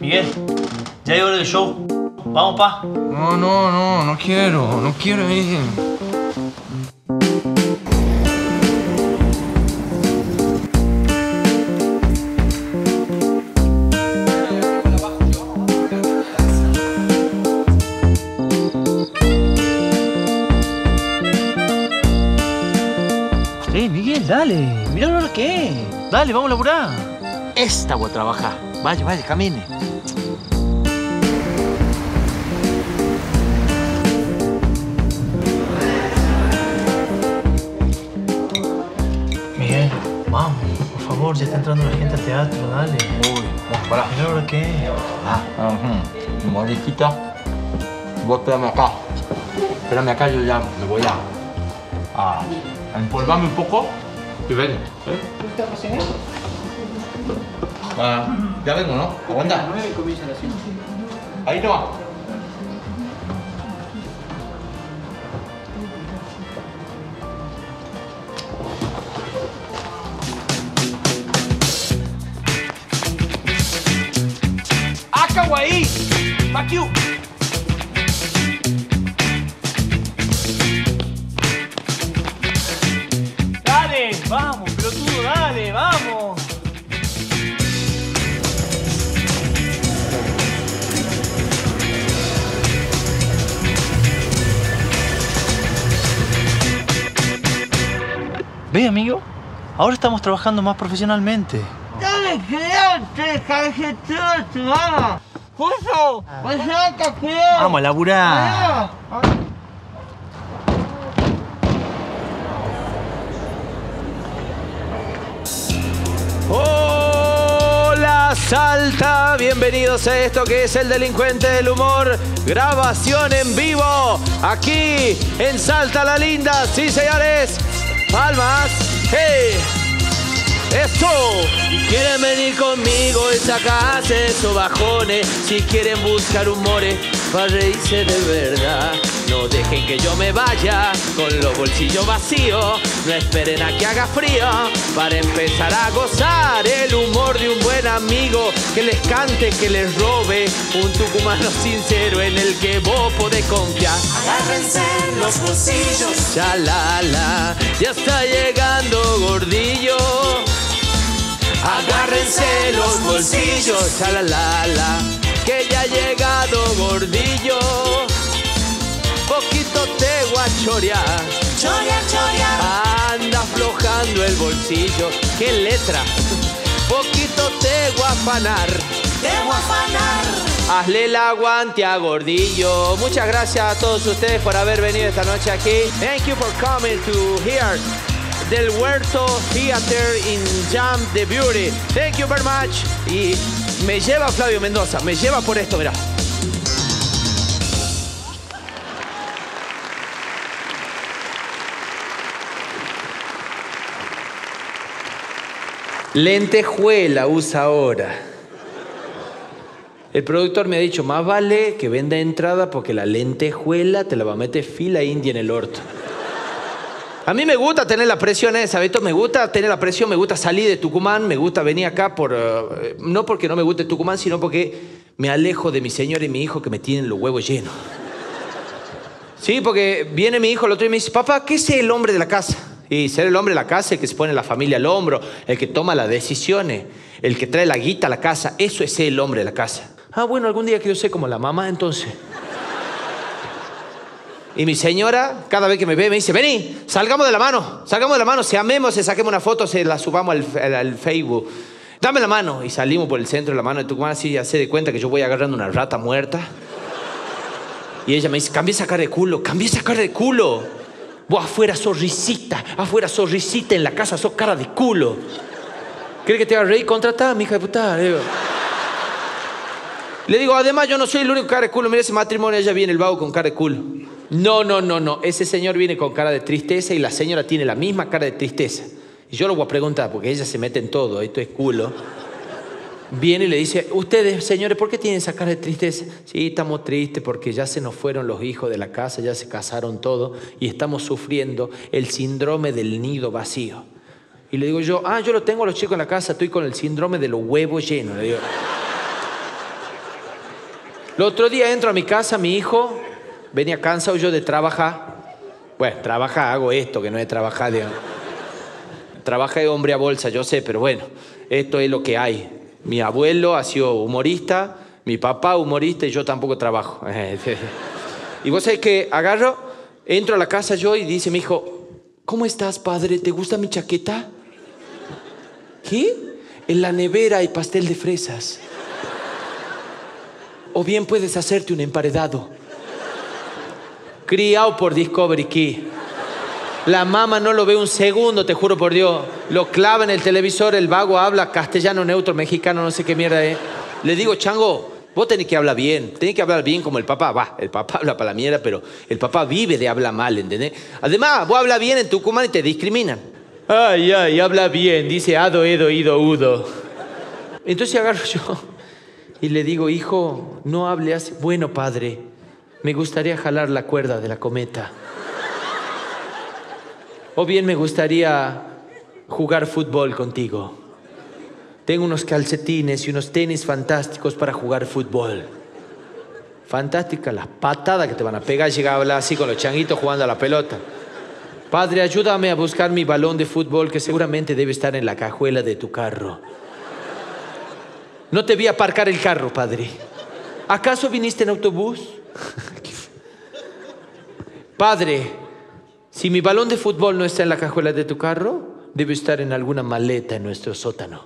Miguel, ya llegó el show. Vamos, pa. No, no, no, no quiero, no quiero ir. Dale. Mira la hora que es. Dale, vamos a laburar. Esta voy a trabajar. Vaya, vaya, camine. Miguel, vamos, por favor, ya está entrando la gente al teatro, dale. Uy, vamos, pará. Mira la hora que es. Ah, vos espérame acá. Espérame acá, yo ya me voy a, a, a empolvarme un poco y ven. ¿eh? Ah, ya vengo, ¿no? Aguanta. Ahí no va. ¡Dale! Ahora estamos trabajando más profesionalmente. Dale, quédate, cajetito, vamos. Pues acá, cuidado. Vamos a laburar. Hola Salta, bienvenidos a esto que es el delincuente del humor, grabación en vivo, aquí en Salta la Linda, sí señores, palmas, hey, esto, si quieren venir conmigo y sacarse esos bajones, si quieren buscar humores para reírse de verdad. No dejen que yo me vaya con los bolsillos vacíos. No esperen a que haga frío para empezar a gozar el humor de un buen amigo que les cante, que les robe. Un tucumano sincero en el que vos podés confiar. Agárrense los bolsillos. Ya la la, ya está llegando gordillo. Agárrense los bolsillos, ya la la la, que ya ha llegado gordillo. Poquito te voy a chorear, Chorear, chorear. anda aflojando el bolsillo. ¿Qué letra? Poquito te voy a afanar. Te voy a afanar. Hazle el aguante a Gordillo. Muchas gracias a todos ustedes por haber venido esta noche aquí. Thank you for coming to here. Del Huerto Theater in Jam the Beauty. Thank you very much. Y me lleva Flavio Mendoza, me lleva por esto, mira. Lentejuela usa ahora. El productor me ha dicho, más vale que venda entrada porque la lentejuela te la va a meter fila india en el orto. A mí me gusta tener la presión esa, Beto, me gusta tener la presión, me gusta salir de Tucumán, me gusta venir acá por... eh, no porque no me guste Tucumán, sino porque me alejo de mi señora y mi hijo que me tienen los huevos llenos. Sí, porque viene mi hijo el otro día y me dice, papá, ¿qué es el hombre de la casa? Y ser el hombre de la casa, el que se pone la familia al hombro, el que toma las decisiones, el que trae la guita a la casa, eso es ser el hombre de la casa. Ah, bueno, algún día quiero ser como la mamá, entonces. Y mi señora, cada vez que me ve, me dice, vení, salgamos de la mano, salgamos de la mano, se amemos, se saquemos una foto, se la subamos al, al- al Facebook. Dame la mano. Y salimos por el centro de la mano de Tucumán, así ya se de cuenta que yo voy agarrando una rata muerta. Y ella me dice, cambia esa cara de culo, cambia esa cara de culo. Vos afuera sos risita, afuera sos risita, en la casa sos cara de culo. ¿Crees que te va a reír? Contratá, mi hija de puta. Le digo. Le digo, además yo no soy el único cara de culo. Mira ese matrimonio, ella viene el vago con cara de culo. No, no, no, no. Ese señor viene con cara de tristeza y la señora tiene la misma cara de tristeza. Y yo lo voy a preguntar porque ella se mete en todo, esto es culo. Viene y le dice, ustedes, señores, ¿por qué tienen esa cara de tristeza? Sí, estamos tristes porque ya se nos fueron los hijos de la casa, ya se casaron todos y estamos sufriendo el síndrome del nido vacío. Y le digo yo, ah, yo lo tengo a los chicos en la casa, estoy con el síndrome de los huevos llenos. Le digo. El otro día entro a mi casa, mi hijo venía cansado yo de trabajar. Bueno, trabajar, hago esto, que no es trabajar. Digamos. Trabaja de hombre a bolsa, yo sé, pero bueno, esto es lo que hay. Mi abuelo ha sido humorista, mi papá humorista y yo tampoco trabajo. y vos sabés que agarro, entro a la casa yo y dice mi hijo, ¿cómo estás padre? ¿Te gusta mi chaqueta? ¿Qué? En la nevera hay pastel de fresas. O bien puedes hacerte un emparedado. Criado por Discovery Key. La mamá no lo ve un segundo, te juro por Dios. Lo clava en el televisor, el vago habla castellano, neutro, mexicano, no sé qué mierda es. Le digo, chango, vos tenés que hablar bien, tenés que hablar bien como el papá. Va, el papá habla para la mierda, pero el papá vive de hablar mal, ¿entendés? Además, vos hablas bien en Tucumán y te discriminan. Ay, ay, habla bien, dice ado, edo, ido, udo. Entonces agarro yo y le digo, hijo, no hable así. Bueno, padre, me gustaría jalar la cuerda de la cometa. O bien me gustaría jugar fútbol contigo. Tengo unos calcetines y unos tenis fantásticos para jugar fútbol. Fantástica las patadas que te van a pegar. Llegaba a hablar así con los changuitos jugando a la pelota. Padre, ayúdame a buscar mi balón de fútbol que seguramente debe estar en la cajuela de tu carro. No te vi aparcar el carro, padre. ¿Acaso viniste en autobús? padre, si mi balón de fútbol no está en la cajuela de tu carro, debe estar en alguna maleta en nuestro sótano.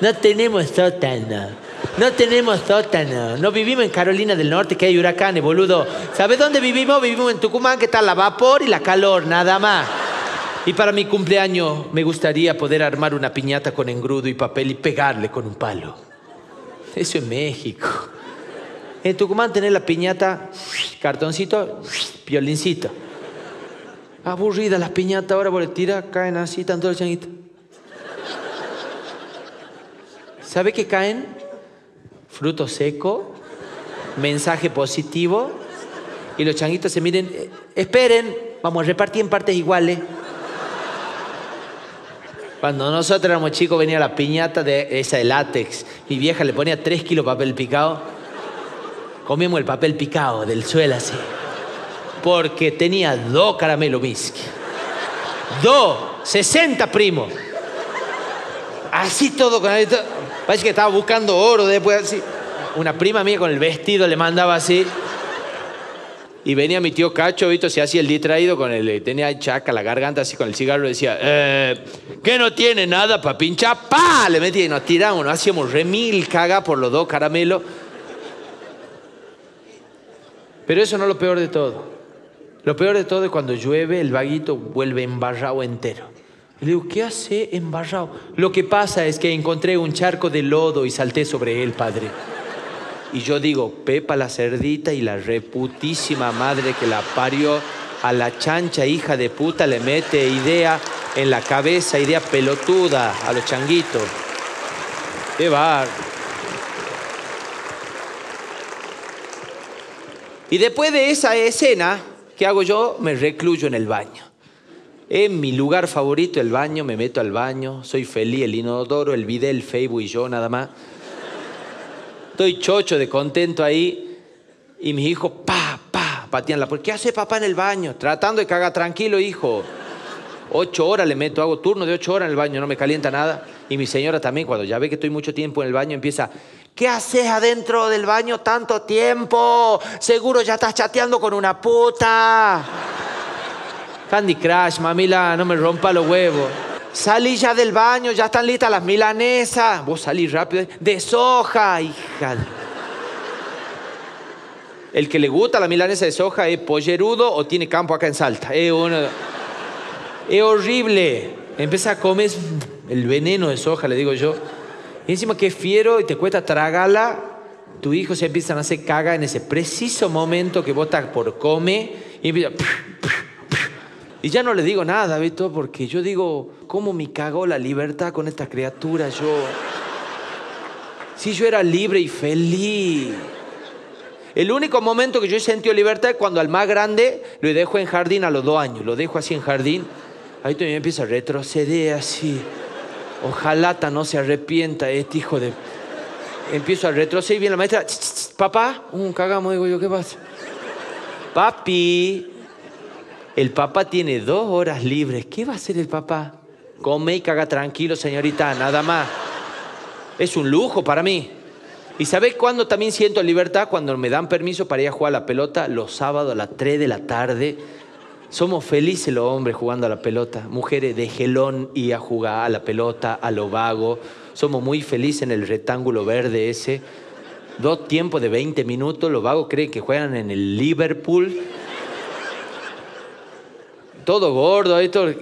No tenemos sótano. No tenemos sótano. No vivimos en Carolina del Norte, que hay huracanes, boludo. ¿Sabes dónde vivimos? Vivimos en Tucumán, que está la vapor y la calor, nada más. Y para mi cumpleaños me gustaría poder armar una piñata con engrudo y papel y pegarle con un palo. Eso es México. En Tucumán tenés la piñata, cartoncito, violincito. Aburrida las piñatas, ahora por el tira, caen así, tanto los changuitos. ¿Sabe qué caen? Fruto seco, mensaje positivo, y los changuitos se miren, "Eh, esperen, vamos a repartir en partes iguales. Cuando nosotros éramos chicos venía la piñata de esa de látex. Mi vieja le ponía tres kilos de papel picado. Comíamos el papel picado del suelo así porque tenía dos caramelos whisky. Dos, 60 primos. Así todo con esto. Parece que estaba buscando oro después así. Una prima mía con el vestido le mandaba así. Y venía mi tío Cacho, ¿viste? Se hacía el distraído con el. Tenía chaca la garganta así con el cigarro. Le decía, eh, ¿qué no tiene nada para pinchar? ¡Pa! Le metía y nos tiramos, nos hacíamos remil caga por los dos caramelos. Pero eso no es lo peor de todo. Lo peor de todo es cuando llueve, el vaguito vuelve embarrado entero. Le digo, ¿qué hace embarrado? Lo que pasa es que encontré un charco de lodo y salté sobre él, padre. Y yo digo, Pepa la cerdita y la reputísima madre que la parió a la chancha hija de puta le mete idea en la cabeza, idea pelotuda a los changuitos. Qué bar. Y después de esa escena, ¿qué hago yo? Me recluyo en el baño. Es mi lugar favorito el baño, me meto al baño, soy feliz, el inodoro, el video, el Facebook y yo nada más. Estoy chocho de contento ahí y mis hijos, pa, pa, patean la puerta. ¿Qué hace papá en el baño? Tratando de cagar tranquilo, hijo. Ocho horas le meto, hago turno de ocho horas en el baño, no me calienta nada. Y mi señora también, cuando ya ve que estoy mucho tiempo en el baño, empieza, ¿qué haces adentro del baño tanto tiempo? Seguro ya estás chateando con una puta. Candy Crush, mamila, no me rompa los huevos. Salí ya del baño, ya están listas las milanesas. Vos salís rápido. De soja, hija. El que le gusta la milanesa de soja es pollerudo o tiene campo acá en Salta. Es, es horrible. Empieza a comer el veneno de soja, le digo yo. Y encima que es fiero y te cuesta tragarla, tu hijo se empiezan a hacer caga en ese preciso momento que vos por comer y empieza... Y ya no le digo nada, ¿viste? Porque yo digo, ¿cómo me cagó la libertad con esta criatura? Yo. Si yo era libre y feliz. El único momento que yo he sentido libertad es cuando al más grande lo dejo en jardín a los dos años. Lo dejo así en jardín. Ahí también empieza a retroceder así. Ojalá no se arrepienta este hijo de... Empiezo a retroceder y viene la maestra. "Ch, ch, ch, Papá, un cagamos, digo yo, ¿qué pasa? Papi, el papá tiene dos horas libres. ¿Qué va a hacer el papá? Come y caga tranquilo, señorita, nada más. Es un lujo para mí. ¿Y sabés cuándo también siento libertad? Cuando me dan permiso para ir a jugar a la pelota los sábados a las 3 de la tarde. Somos felices los hombres jugando a la pelota. Mujeres de gelón y a jugar a la pelota, a lo vago. Somos muy felices en el rectángulo verde ese. Dos tiempos de 20 minutos. Los vagos creen que juegan en el Liverpool. Todo gordo, todo.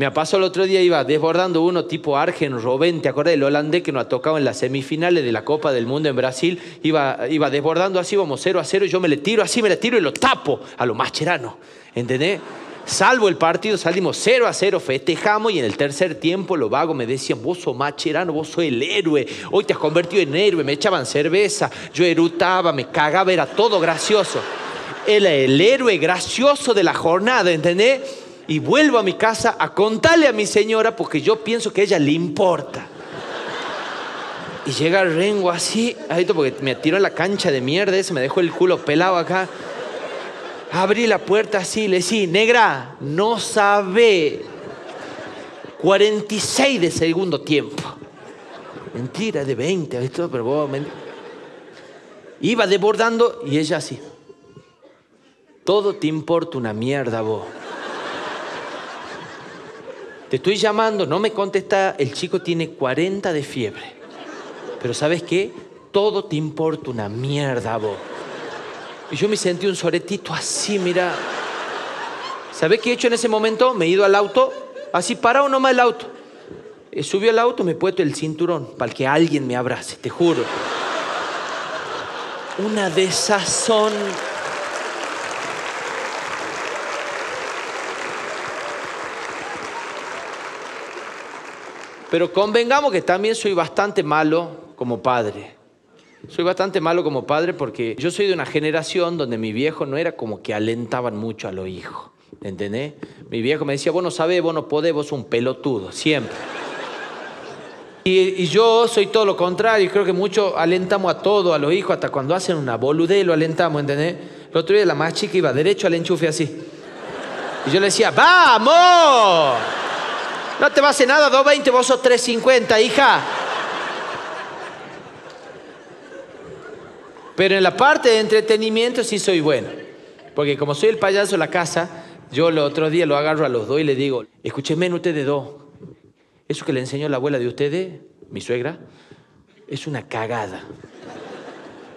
Me pasó el otro día, iba desbordando uno tipo Argen Robben, ¿te acordás del holandés que nos ha tocado en las semifinales de la Copa del Mundo en Brasil? Iba, iba desbordando así, vamos 0 a 0, y yo me le tiro así, me le tiro y lo tapo a lo Mascherano, ¿entendés? Salvo el partido, salimos 0 a 0, festejamos y en el tercer tiempo los vagos me decían, vos sos Mascherano, vos sos el héroe, hoy te has convertido en héroe, me echaban cerveza, yo erutaba, me cagaba, era todo gracioso. Era el héroe gracioso de la jornada, ¿entendés? Y vuelvo a mi casa a contarle a mi señora porque yo pienso que a ella le importa. Y llega Rengo así, ahí porque me tiró en la cancha de mierda ese, me dejó el culo pelado acá. Abrí la puerta así, le decía, negra, no sabe. 46 de segundo tiempo. Mentira, de 20, esto, pero vos... Iba desbordando y ella así. Todo te importa una mierda, vos. Te estoy llamando, no me contesta, el chico tiene 40 de fiebre. Pero ¿sabes qué? Todo te importa una mierda, vos. Y yo me sentí un soretito así, mira. ¿Sabes qué he hecho en ese momento? Me he ido al auto, así parado nomás el auto. He subido al auto, me he puesto el cinturón para que alguien me abrace, te juro. Una desazón. Pero convengamos que también soy bastante malo como padre. Soy bastante malo como padre porque yo soy de una generación donde mi viejo no era como que alentaban mucho a los hijos. ¿Entendés? Mi viejo me decía, vos no sabés, vos no un pelotudo, siempre. Y, y yo soy todo lo contrario, creo que mucho alentamos a todo, a los hijos, hasta cuando hacen una boludez lo alentamos, ¿entendés? El otro día la más chica iba derecho al enchufe así. Y yo le decía, ¡vamos! No te va a hacer nada, 220, vos sos 350, hija. Pero en la parte de entretenimiento sí soy bueno. Porque como soy el payaso de la casa, yo el otro día lo agarro a los dos y le digo, escúchenme ustedes dos. Eso que le enseñó la abuela de ustedes, mi suegra, es una cagada.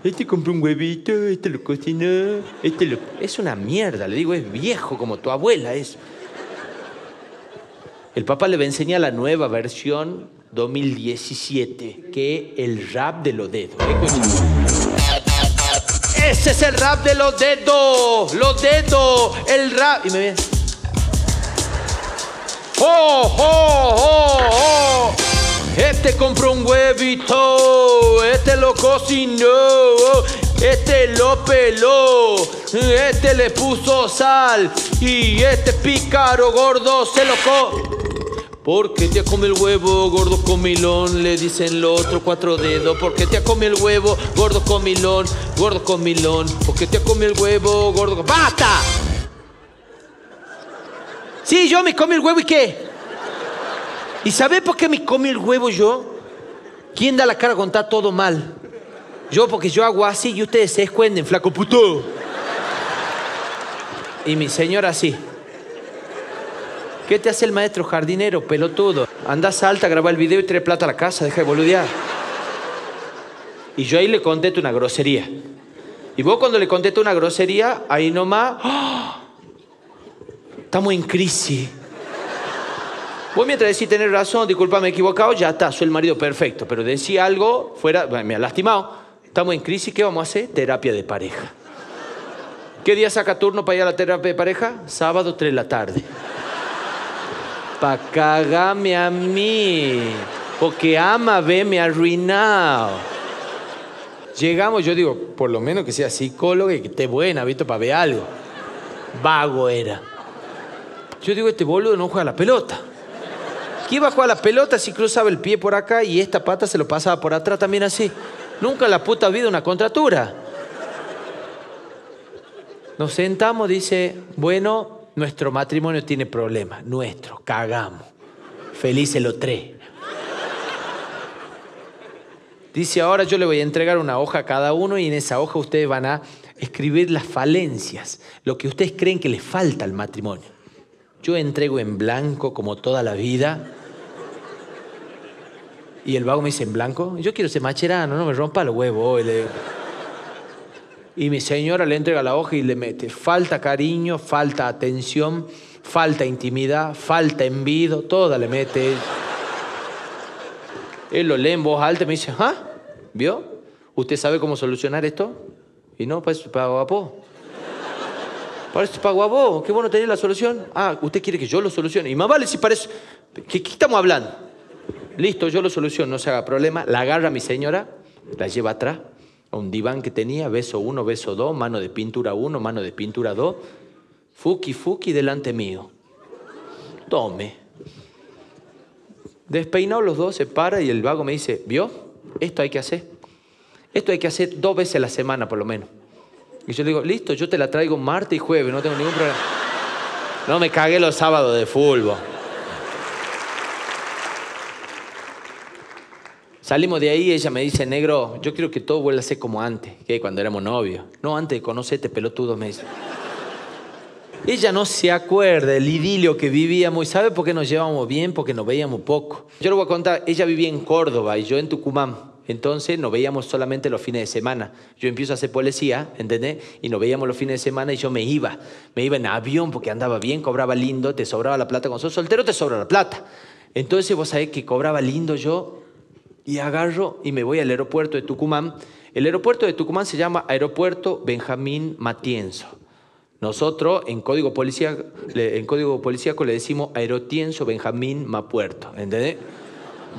Este compró un huevito, este lo cocinó, este lo... Es una mierda, le digo, es viejo como tu abuela es. El papá le va a enseñar la nueva versión 2017, que el rap de los dedos. Escuchen. Ese es el rap de los dedos, los dedos, el rap. Y me viene. ¡Oh, oh, oh, oh! Este compró un huevito, este lo cocinó, este lo peló, este le puso sal y este pícaro gordo se lo co... ¿Por qué te comido el huevo, gordo comilón? Le dicen los otros cuatro dedos. ¿Por qué te comido el huevo, gordo comilón? Gordo comilón. ¿Por qué te comido el huevo, gordo ¡Basta! Sí, yo me comí el huevo y qué. ¿Y sabés por qué me comí el huevo yo? ¿Quién da la cara cuando está todo mal? Yo, porque yo hago así y ustedes se escuenden, flaco puto. Y mi señora así. ¿Qué te hace el maestro jardinero, pelotudo? Anda, salta, graba el video y trae plata a la casa, deja de boludear. Y yo ahí le contesto una grosería. Y vos cuando le contesto una grosería, ahí nomás... ¡ah! Estamos en crisis. Vos mientras decís tener razón, disculpa, me he equivocado, ya está, soy el marido perfecto. Pero decía algo fuera, me ha lastimado. Estamos en crisis, ¿qué vamos a hacer? Terapia de pareja. ¿Qué día saca turno para ir a la terapia de pareja? Sábado 3 de la tarde. Pa' cagarme a mí. Porque ama verme arruinado. Llegamos, yo digo, por lo menos que sea psicóloga y que esté buena, ¿viste? Para ver algo. Vago era. Yo digo, este boludo no juega la pelota. ¿Qué iba a jugar la pelota si cruzaba el pie por acá y esta pata se lo pasaba por atrás también así? Nunca en la puta vida una contratura. Nos sentamos, dice, bueno, nuestro matrimonio tiene problemas. Nuestro, cagamos. Felices los tres. Dice, ahora yo le voy a entregar una hoja a cada uno y en esa hoja ustedes van a escribir las falencias, lo que ustedes creen que les falta al matrimonio. Yo entrego en blanco como toda la vida. Y el vago me dice, ¿en blanco? Yo quiero ser macherano, no me rompa los huevos. Y, le- y mi señora le entrega la hoja y le mete, falta cariño, falta atención, falta intimidad, falta envido, toda le mete. Él lo lee en voz alta y me dice, ¿ah? ¿Vio? ¿Usted sabe cómo solucionar esto? Y no, pues para guapo. Para eso para guapo. Qué bueno tener la solución. Ah, ¿usted quiere que yo lo solucione? Y más vale si parece... ¿Qué, qué estamos hablando? Listo, yo lo soluciono, no se haga problema. La agarra mi señora, la lleva atrás, a un diván que tenía, beso uno, beso dos, mano de pintura uno, mano de pintura dos. Fuki, fuki, delante mío. Tome. Despeinados los dos, se para y el vago me dice, ¿vio? Esto hay que hacer. Esto hay que hacer dos veces a la semana por lo menos. Y yo le digo, listo, yo te la traigo martes y jueves, no tengo ningún problema. No me cagué los sábados de fútbol. Salimos de ahí, ella me dice, negro, yo quiero que todo vuelva a ser como antes, que cuando éramos novios. No, antes de conocerte, pelotudo, me dice. Ella no se acuerda del idilio que vivíamos y sabe por qué nos llevábamos bien, porque nos veíamos poco. Yo le voy a contar, ella vivía en Córdoba y yo en Tucumán. Entonces nos veíamos solamente los fines de semana. Yo empiezo a hacer policía, ¿entendés? Y nos veíamos los fines de semana y yo me iba. Me iba en avión porque andaba bien, cobraba lindo, te sobraba la plata. Cuando sos soltero te sobra la plata. Entonces vos sabés que cobraba lindo yo y agarro y me voy al aeropuerto de Tucumán. El aeropuerto de Tucumán se llama Aeropuerto Benjamín Matienzo. Nosotros en código, policía, en código policíaco le decimos Aerotienzo Benjamín Mapuerto. ¿Entendés?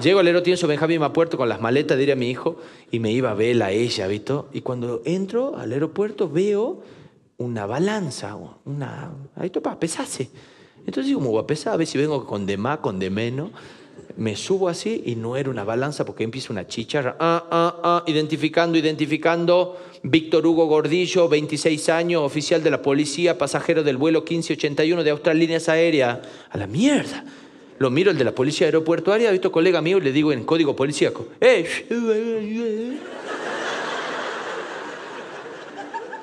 Llego al Aerotienzo Benjamín Mapuerto con las maletas, diré a mi hijo, y me iba a ver a ella, ¿visto? Y cuando entro al aeropuerto veo una balanza, una... Ahí para pesarse. Entonces digo, ¿cómo voy a pesar? A ver si vengo con de más, con de menos. Me subo así y no era una balanza porque empieza una chicharra. Ah, ah, ah, identificando, identificando. Víctor Hugo Gordillo, 26 años, oficial de la policía, pasajero del vuelo 1581 de Austral Líneas Aéreas. A la mierda. Lo miro el de la policía aeropuertuaria, visto colega mío, y le digo en código policíaco. ¡Eh!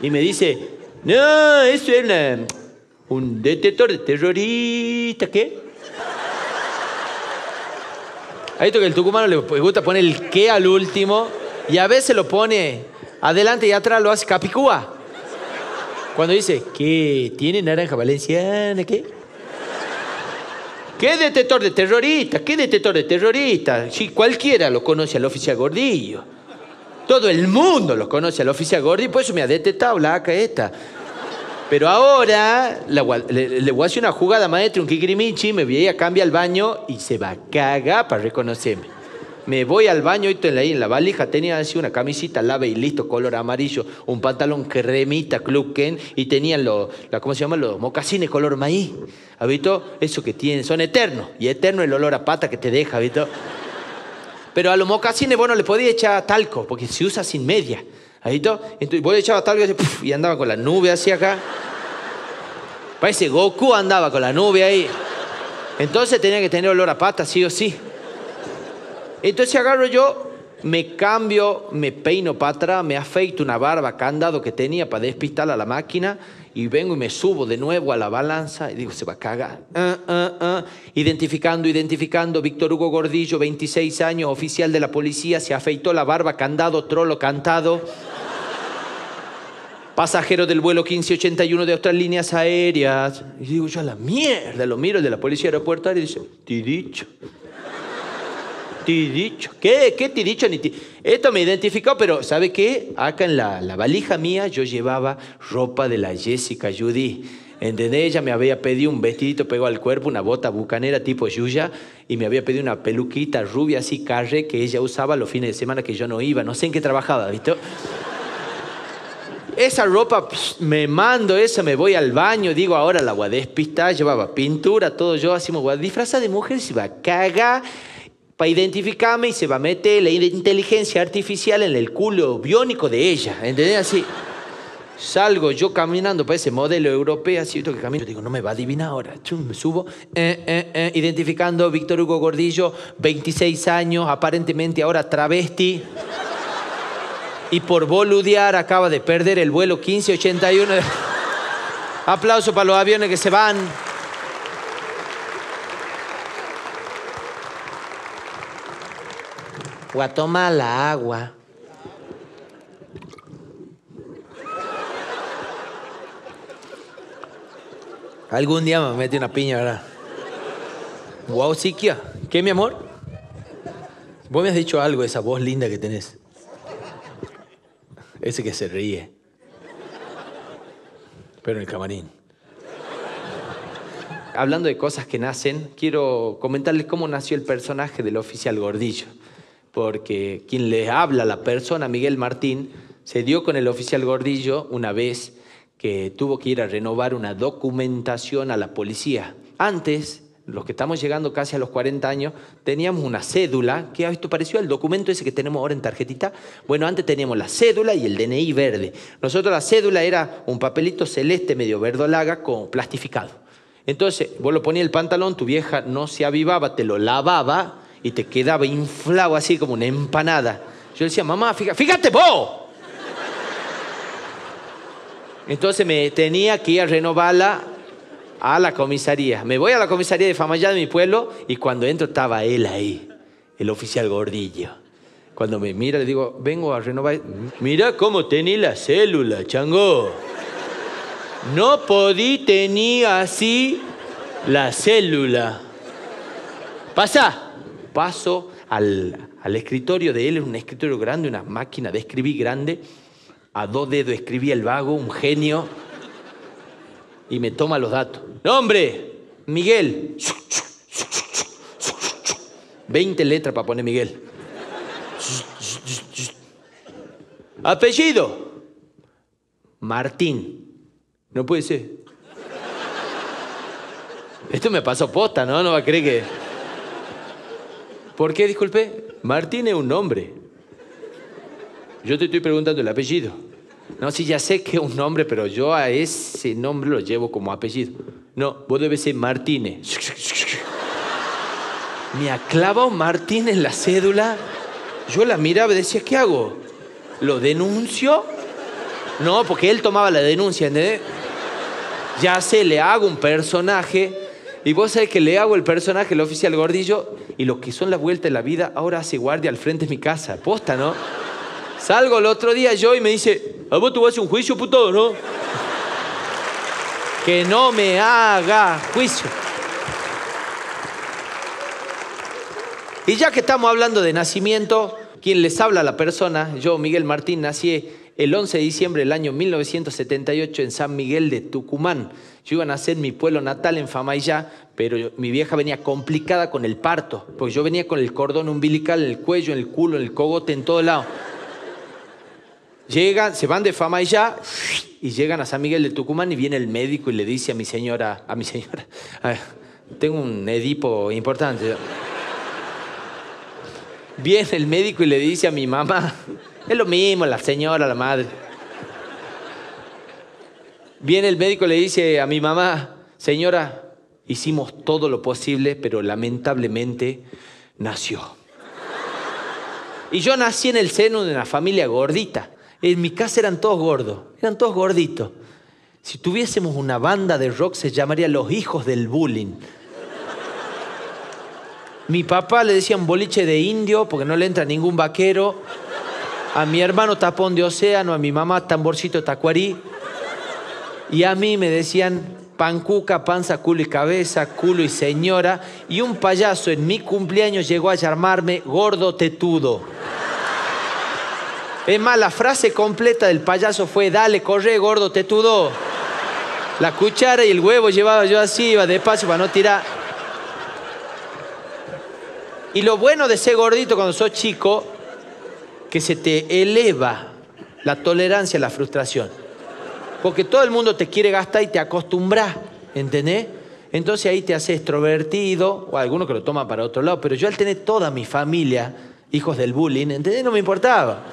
Y me dice, no, eso es un detector de terrorista, ¿qué? Ahí visto que el tucumano le gusta poner el qué al último y a veces lo pone adelante y atrás lo hace capicúa. Cuando dice, ¿qué? ¿Tiene naranja valenciana? ¿Qué? ¿Qué detector de terroristas? ¿Qué detector de terroristas? Si cualquiera lo conoce al oficial Gordillo. Todo el mundo lo conoce al oficial Gordillo, por eso me ha detectado la ACA esta. Pero ahora gua- le, le voy a hacer una jugada maestra, un kikirimichi, me voy a cambiar al baño y se va a cagar para reconocerme. Me voy al baño y la, en la valija tenía así una camisita lave y listo, color amarillo, un pantalón cremita, Club Ken, y tenían los, ¿cómo se llama? Los mocasines color maíz. ¿Has visto? Eso que tienen, son eternos. Y eterno el olor a pata que te deja, ¿has visto? Pero a los mocasines vos no le podías echar talco, porque se usa sin media. ¿Has visto? Entonces vos le echabas talco y, y andaba con la nube así acá. Parece Goku andaba con la nube ahí. Entonces tenía que tener olor a pata, sí o sí. Entonces agarro yo, me cambio, me peino para atrás, me afeito una barba candado que tenía para despistar a la máquina y vengo y me subo de nuevo a la balanza y digo, se va a cagar. Ah, ah, ah. Identificando, identificando, Víctor Hugo Gordillo, 26 años, oficial de la policía, se afeitó la barba candado, trolo cantado. Pasajero del vuelo 1581 de otras líneas aéreas. Y digo yo, a la mierda, lo miro el de la policía aeroportuaria y dice, te he dicho. Te he dicho. ¿Qué? ¿Qué te he dicho? Ni te- Esto me identificó, pero ¿sabe qué? Acá en la, la valija mía yo llevaba ropa de la Jessica Judy. ¿Entendés? Ella me había pedido un vestidito pegado al cuerpo, una bota bucanera tipo Yuya, y me había pedido una peluquita rubia así carre que ella usaba los fines de semana que yo no iba. No sé en qué trabajaba, ¿viste? Esa ropa me mando esa, me voy al baño, digo ahora la voy a despistar, llevaba pintura, todo yo, así me a disfrazar de mujer, se va a cagar para identificarme y se va a meter la inteligencia artificial en el culo biónico de ella, ¿entendés? Así. Salgo yo caminando para ese modelo europeo, así que camino, digo, no me va a adivinar ahora. Chum, me subo, eh, eh, eh, identificando Víctor Hugo Gordillo, 26 años, aparentemente ahora travesti. Y por boludear acaba de perder el vuelo 1581. Aplauso para los aviones que se van. Voy a tomar la agua. Algún día me mete una piña, ¿verdad? Wow, Siquia. ¿Qué, mi amor? Vos me has dicho algo, esa voz linda que tenés. Ese que se ríe. Pero en el camarín. Hablando de cosas que nacen, quiero comentarles cómo nació el personaje del oficial Gordillo. Porque quien le habla, la persona, Miguel Martín, se dio con el oficial Gordillo una vez que tuvo que ir a renovar una documentación a la policía. Antes, los que estamos llegando casi a los 40 años, teníamos una cédula, que esto pareció al documento ese que tenemos ahora en tarjetita. Bueno, antes teníamos la cédula y el DNI verde. Nosotros la cédula era un papelito celeste medio verdolaga con plastificado. Entonces, vos lo ponías el pantalón, tu vieja no se avivaba, te lo lavaba y te quedaba inflado así como una empanada. Yo decía, mamá, fíjate, fíjate vos. Entonces me tenía que ir a renovarla a la comisaría. Me voy a la comisaría de Famayá de mi pueblo y cuando entro estaba él ahí, el oficial gordillo. Cuando me mira le digo, vengo a renovar. Mira cómo tenía la célula, chango. No podí tener así la célula. Pasa. Paso al, al escritorio de él, un escritorio grande, una máquina de escribir grande a dos dedos escribía el vago, un genio, y me toma los datos. Nombre, Miguel. 20 letras para poner Miguel. Apellido, Martín. No puede ser. Esto me pasó posta, ¿no? No va a creer que... ¿Por qué, disculpe? Martín es un nombre. Yo te estoy preguntando el apellido. No, sí, ya sé que es un nombre, pero yo a ese nombre lo llevo como apellido. No, vos debes ser Martínez. Me aclava un Martínez en la cédula. Yo la miraba y decía, ¿qué hago? ¿Lo denuncio? No, porque él tomaba la denuncia. Ya sé, le hago un personaje. Y vos sabés que le hago el personaje, el oficial gordillo, y lo que son las vueltas de la vida, ahora hace guardia al frente de mi casa. Posta, ¿no? Salgo el otro día yo y me dice, ¿a vos tú vas a un juicio, puto, no? Que no me haga juicio. Y ya que estamos hablando de nacimiento, quien les habla a la persona, yo, Miguel Martín, nací el 11 de diciembre del año 1978 en San Miguel de Tucumán. Yo iba a nacer en mi pueblo natal en Famayá, pero mi vieja venía complicada con el parto, porque yo venía con el cordón umbilical en el cuello, en el culo, en el cogote, en todo lado. Llegan, se van de Famayá y llegan a San Miguel de Tucumán y viene el médico y le dice a mi señora, a mi señora, tengo un Edipo importante. Viene el médico y le dice a mi mamá, es lo mismo, la señora, la madre. Viene el médico y le dice a mi mamá, señora, hicimos todo lo posible, pero lamentablemente nació. Y yo nací en el seno de una familia gordita. En mi casa eran todos gordos, eran todos gorditos. Si tuviésemos una banda de rock se llamaría Los Hijos del Bullying. Mi papá le decían boliche de indio porque no le entra ningún vaquero. A mi hermano tapón de océano, a mi mamá tamborcito tacuarí. Y a mí me decían pancuca, panza, culo y cabeza, culo y señora. Y un payaso en mi cumpleaños llegó a llamarme gordo tetudo. Es más, la frase completa del payaso fue, dale, corre, gordo tetudo. La cuchara y el huevo llevaba yo así, iba despacio para no tirar. Y lo bueno de ser gordito cuando sos chico, que se te eleva la tolerancia a la frustración. Porque todo el mundo te quiere gastar y te acostumbras, ¿entendés? Entonces ahí te haces extrovertido, o algunos que lo toman para otro lado, pero yo al tener toda mi familia, hijos del bullying, ¿entendés? No me importaba.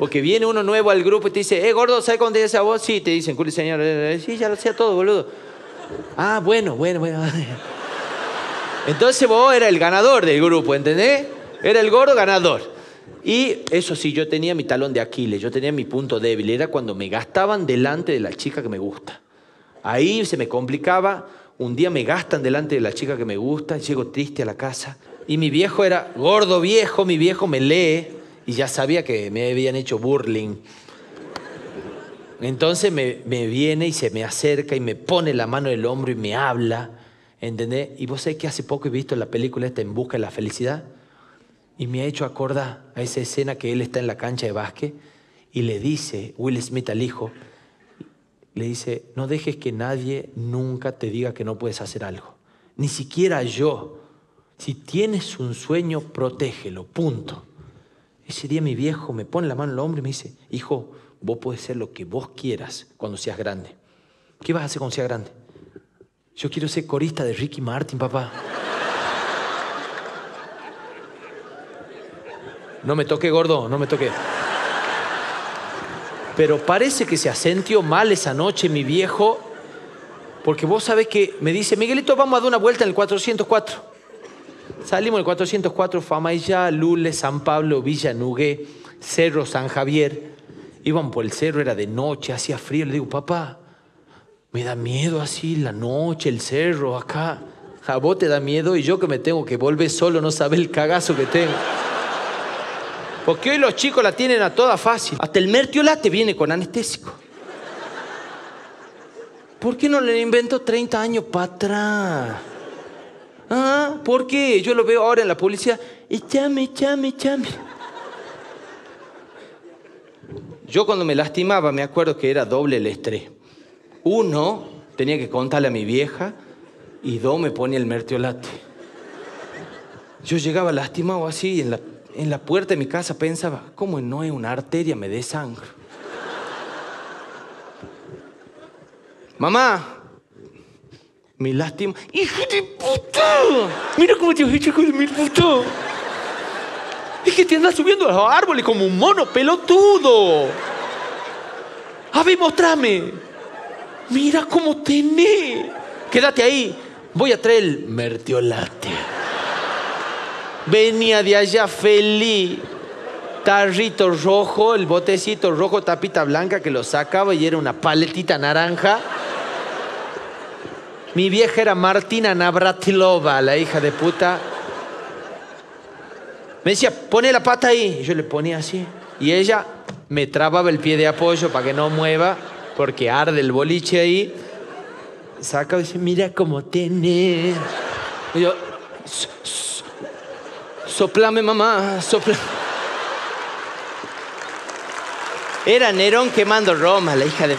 Porque viene uno nuevo al grupo y te dice, eh, gordo, ¿sabes cómo te dice a vos? Sí, te dicen, culi señor, eh, eh, sí, ya lo sé todo, boludo. Ah, bueno, bueno, bueno. Entonces vos eras el ganador del grupo, ¿entendés? Era el gordo ganador. Y eso sí, yo tenía mi talón de Aquiles, yo tenía mi punto débil, era cuando me gastaban delante de la chica que me gusta. Ahí se me complicaba, un día me gastan delante de la chica que me gusta, llego triste a la casa y mi viejo era gordo viejo, mi viejo me lee y ya sabía que me habían hecho burling. Entonces me, me viene y se me acerca y me pone la mano en el hombro y me habla, ¿entendés? Y vos sabés que hace poco he visto la película esta En Busca de la Felicidad y me ha hecho acordar a esa escena que él está en la cancha de básquet y le dice Will Smith al hijo, le dice, no dejes que nadie nunca te diga que no puedes hacer algo, ni siquiera yo. Si tienes un sueño, protégelo, punto. Ese día mi viejo me pone la mano en el hombro y me dice, hijo, vos puedes ser lo que vos quieras cuando seas grande. ¿Qué vas a hacer cuando seas grande? Yo quiero ser corista de Ricky Martin, papá. No me toque, gordo, no me toque. Pero parece que se asentió mal esa noche mi viejo, porque vos sabés que me dice, Miguelito, vamos a dar una vuelta en el 404. Salimos en el 404, Famaillá, Lule, San Pablo, Villa Nugué, Cerro San Javier. Íbamos por el cerro, era de noche, hacía frío. Le digo, papá, me da miedo así la noche, el cerro, acá. A vos te da miedo y yo que me tengo que volver solo, no sabe el cagazo que tengo. Porque hoy los chicos la tienen a toda fácil. Hasta el mertiolate viene con anestésico. ¿Por qué no le invento 30 años para atrás? ¿Ah? ¿Por qué? Yo lo veo ahora en la policía. Échame, échame, échame. Yo cuando me lastimaba me acuerdo que era doble el estrés. Uno, tenía que contarle a mi vieja y dos, me ponía el mertiolate. Yo llegaba lastimado así en la en la puerta de mi casa pensaba, ¿cómo no es una arteria me dé sangre? Mamá, mi lástima. ¡Hijo de puta! Mira cómo te has hecho, hijo de mi puta. Es que te andas subiendo a los árboles como un mono pelotudo. A ver, mostrame. Mira cómo tenés. Quédate ahí. Voy a traer el mertiolate. Venía de allá feliz. Tarrito rojo, el botecito rojo, tapita blanca que lo sacaba y era una paletita naranja. Mi vieja era Martina Navratilova, la hija de puta. Me decía, pone la pata ahí. Yo le ponía así. Y ella me trababa el pie de apoyo para que no mueva, porque arde el boliche ahí. Saca y dice, mira cómo tiene. Yo, Soplame, mamá, sopla. Era Nerón quemando Roma, la hija de...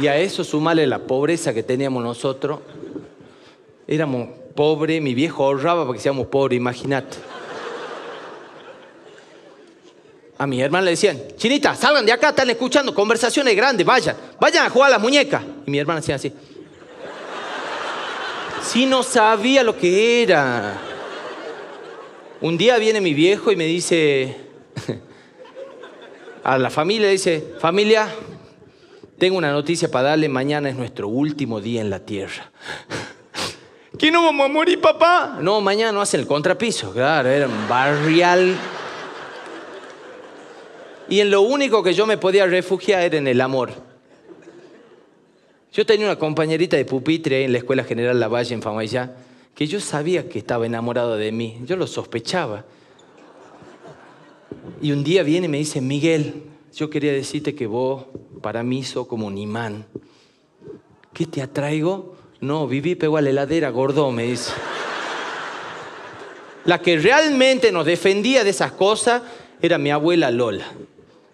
Y a eso sumale la pobreza que teníamos nosotros. Éramos pobres, mi viejo ahorraba para que seamos pobres, imagínate. A mi hermana le decían, Chinita, salgan de acá, están escuchando conversaciones grandes, vayan, vayan a jugar a la muñeca. Y mi hermana decía así, si no sabía lo que era. Un día viene mi viejo y me dice, a la familia dice, familia, tengo una noticia para darle, mañana es nuestro último día en la tierra. ¿Que no vamos a morir, papá? No, mañana no hacen el contrapiso, claro, era un barrial. Y en lo único que yo me podía refugiar era en el amor. Yo tenía una compañerita de pupitre en la Escuela General Lavalle en Famayá, que yo sabía que estaba enamorado de mí, yo lo sospechaba. Y un día viene y me dice, Miguel, yo quería decirte que vos para mí sos como un imán. ¿Qué te atraigo? No, viví pegó a la heladera, gordo, me dice. La que realmente nos defendía de esas cosas era mi abuela Lola.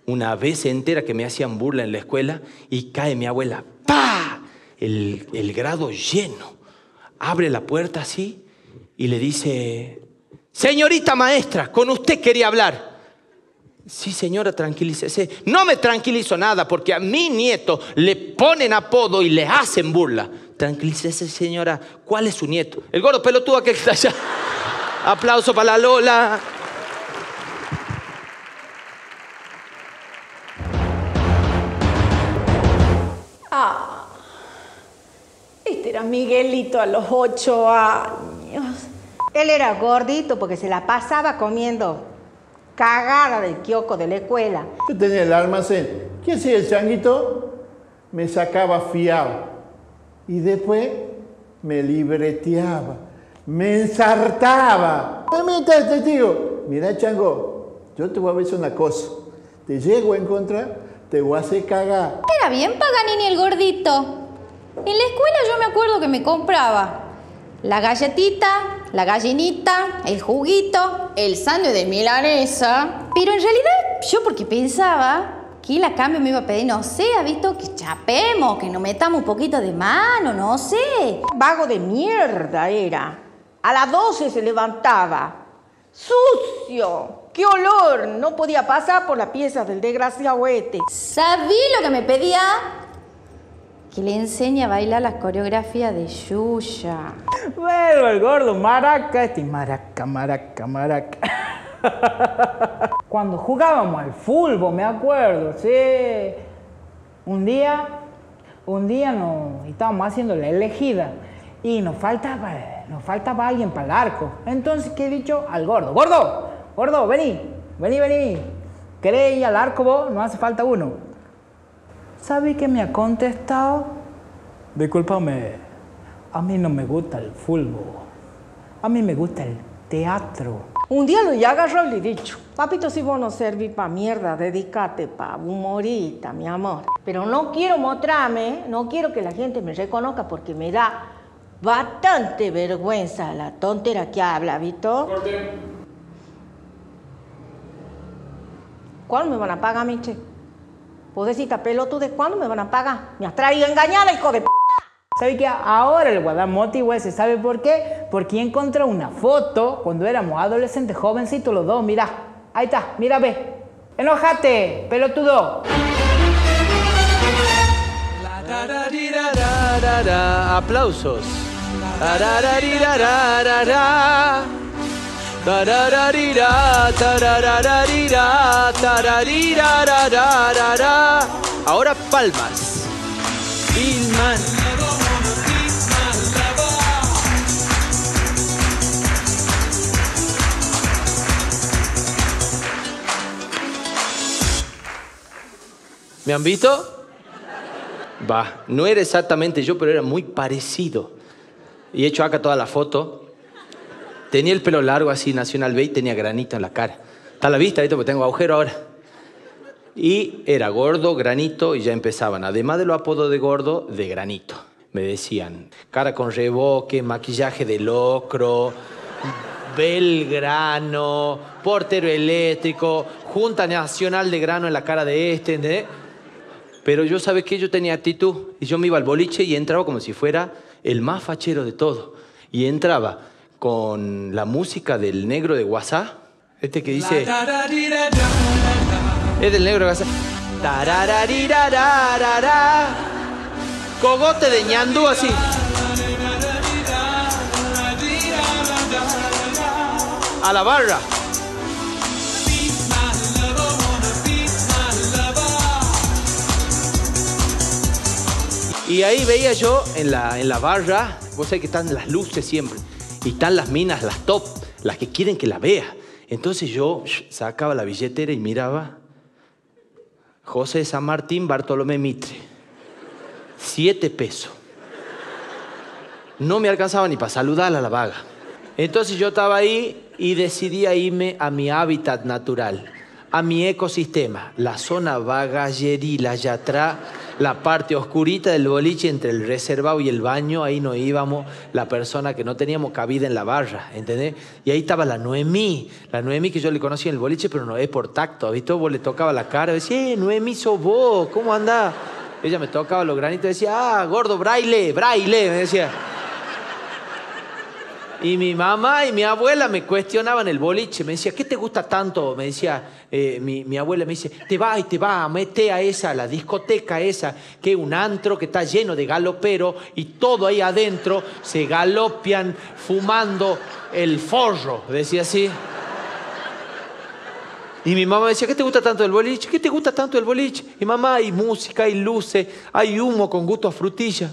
Una vez entera que me hacían burla en la escuela y cae mi abuela, ¡pa! El, el grado lleno. Abre la puerta así y le dice, señorita maestra, con usted quería hablar. Sí, señora, tranquilícese. No me tranquilizo nada porque a mi nieto le ponen apodo y le hacen burla. Tranquilícese, señora. ¿Cuál es su nieto? El gordo pelotudo que está allá. Aplauso para la Lola. Ah, este era Miguelito a los ocho años. Él era gordito porque se la pasaba comiendo cagada del kiosco de la escuela. Yo tenía el almacén. ¿Qué hacía el changuito? Me sacaba fiado. Y después me libreteaba. Me ensartaba. Mientras te digo, mira chango, yo te voy a decir una cosa. Te llego a encontrar, te voy a hacer cagar. Era bien Paganini el gordito. En la escuela yo me acuerdo que me compraba la galletita, la gallinita, el juguito, el sándwich de milanesa. Pero en realidad yo porque pensaba que él a cambio me iba a pedir, no sé, ha visto que chapemos, que nos metamos un poquito de mano, no sé. Vago de mierda era. A las 12 se levantaba. ¡Sucio! ¡Qué olor! No podía pasar por la pieza del desgraciado este. ¿Sabí lo que me pedía? Que le enseñe a bailar las coreografías de Yuya. Bueno, el gordo, maraca, este maraca, maraca, maraca. Cuando jugábamos al fútbol, me acuerdo, sí. Un día, un día nos estábamos haciendo la elegida y nos faltaba, nos faltaba alguien para el arco. Entonces, ¿qué he dicho? Al gordo. ¡Gordo! ¡Gordo, vení! Vení, vení. ¿Querés ir al arco vos? No hace falta uno. ¿Sabe qué me ha contestado? Discúlpame, a mí no me gusta el fútbol. A mí me gusta el teatro. Un día lo ya agarró y le he dicho, papito, si vos no servís pa' mierda, dedícate pa' humorista, mi amor. Pero no quiero mostrarme, no quiero que la gente me reconozca porque me da bastante vergüenza la tontera que habla, ¿visto? ¿Cuándo me van a pagar, Miche? Pobrecita pelotude, ¿cuándo me van a pagar? Me has traído engañada, hijo de p***. ¿Sabe que ahora el guadamotivo ese? ¿Sabe por qué? Porque encontré una foto cuando éramos adolescentes, jovencitos los dos. Mira, ahí está, mira, ve. Enojate, pelotudo. Aplausos. Ahora palmas. Pilman. ¿Me han visto? Va, no era exactamente yo, pero era muy parecido. Y he hecho acá toda la foto. Tenía el pelo largo así, Nacional B, tenía granito en la cara. Está a la vista, ¿viste? Porque tengo agujero ahora. Y era gordo, granito, y ya empezaban, además de lo apodo de gordo, de granito. Me decían, cara con reboque, maquillaje de locro, Belgrano, portero eléctrico, Junta Nacional de Grano en la cara de este, ¿entendés? Pero yo, ¿sabes qué? Yo tenía actitud y yo me iba al boliche y entraba como si fuera el más fachero de todo. Y entraba con la música del negro de WhatsApp, este que dice... Es del negro de WhatsApp. Cogote de ñandú así. A la barra. Y ahí veía yo en la, en la barra, vos sabés que están las luces siempre, y están las minas, las top, las que quieren que la vea. Entonces yo sacaba la billetera y miraba, José San Martín, Bartolomé Mitre, siete pesos. No me alcanzaba ni para saludarla a la vaga. Entonces yo estaba ahí y decidí irme a mi hábitat natural, a mi ecosistema, la zona vagalleril, allá atrás la parte oscurita del boliche entre el reservado y el baño, ahí nos íbamos, la persona que no teníamos cabida en la barra, ¿entendés? Y ahí estaba la Noemí, la Noemí que yo le conocí en el boliche, pero no es por tacto, ¿viste? Vos le tocaba la cara, decía, eh, Noemí, sos vos, ¿cómo andás? Ella me tocaba los granitos y decía, ah, gordo, braille, braille, me decía. Y mi mamá y mi abuela me cuestionaban el boliche. Me decía, ¿qué te gusta tanto? Me decía eh, mi, abuela, me dice, te va y te va a meter a esa, a la discoteca esa, que es un antro que está lleno de galoperos y todo ahí adentro se galopian fumando el forro. Decía así. Y mi mamá me decía, ¿qué te gusta tanto del boliche? ¿Qué te gusta tanto del boliche? Y mamá, hay música, hay luces, hay humo con gusto a frutilla.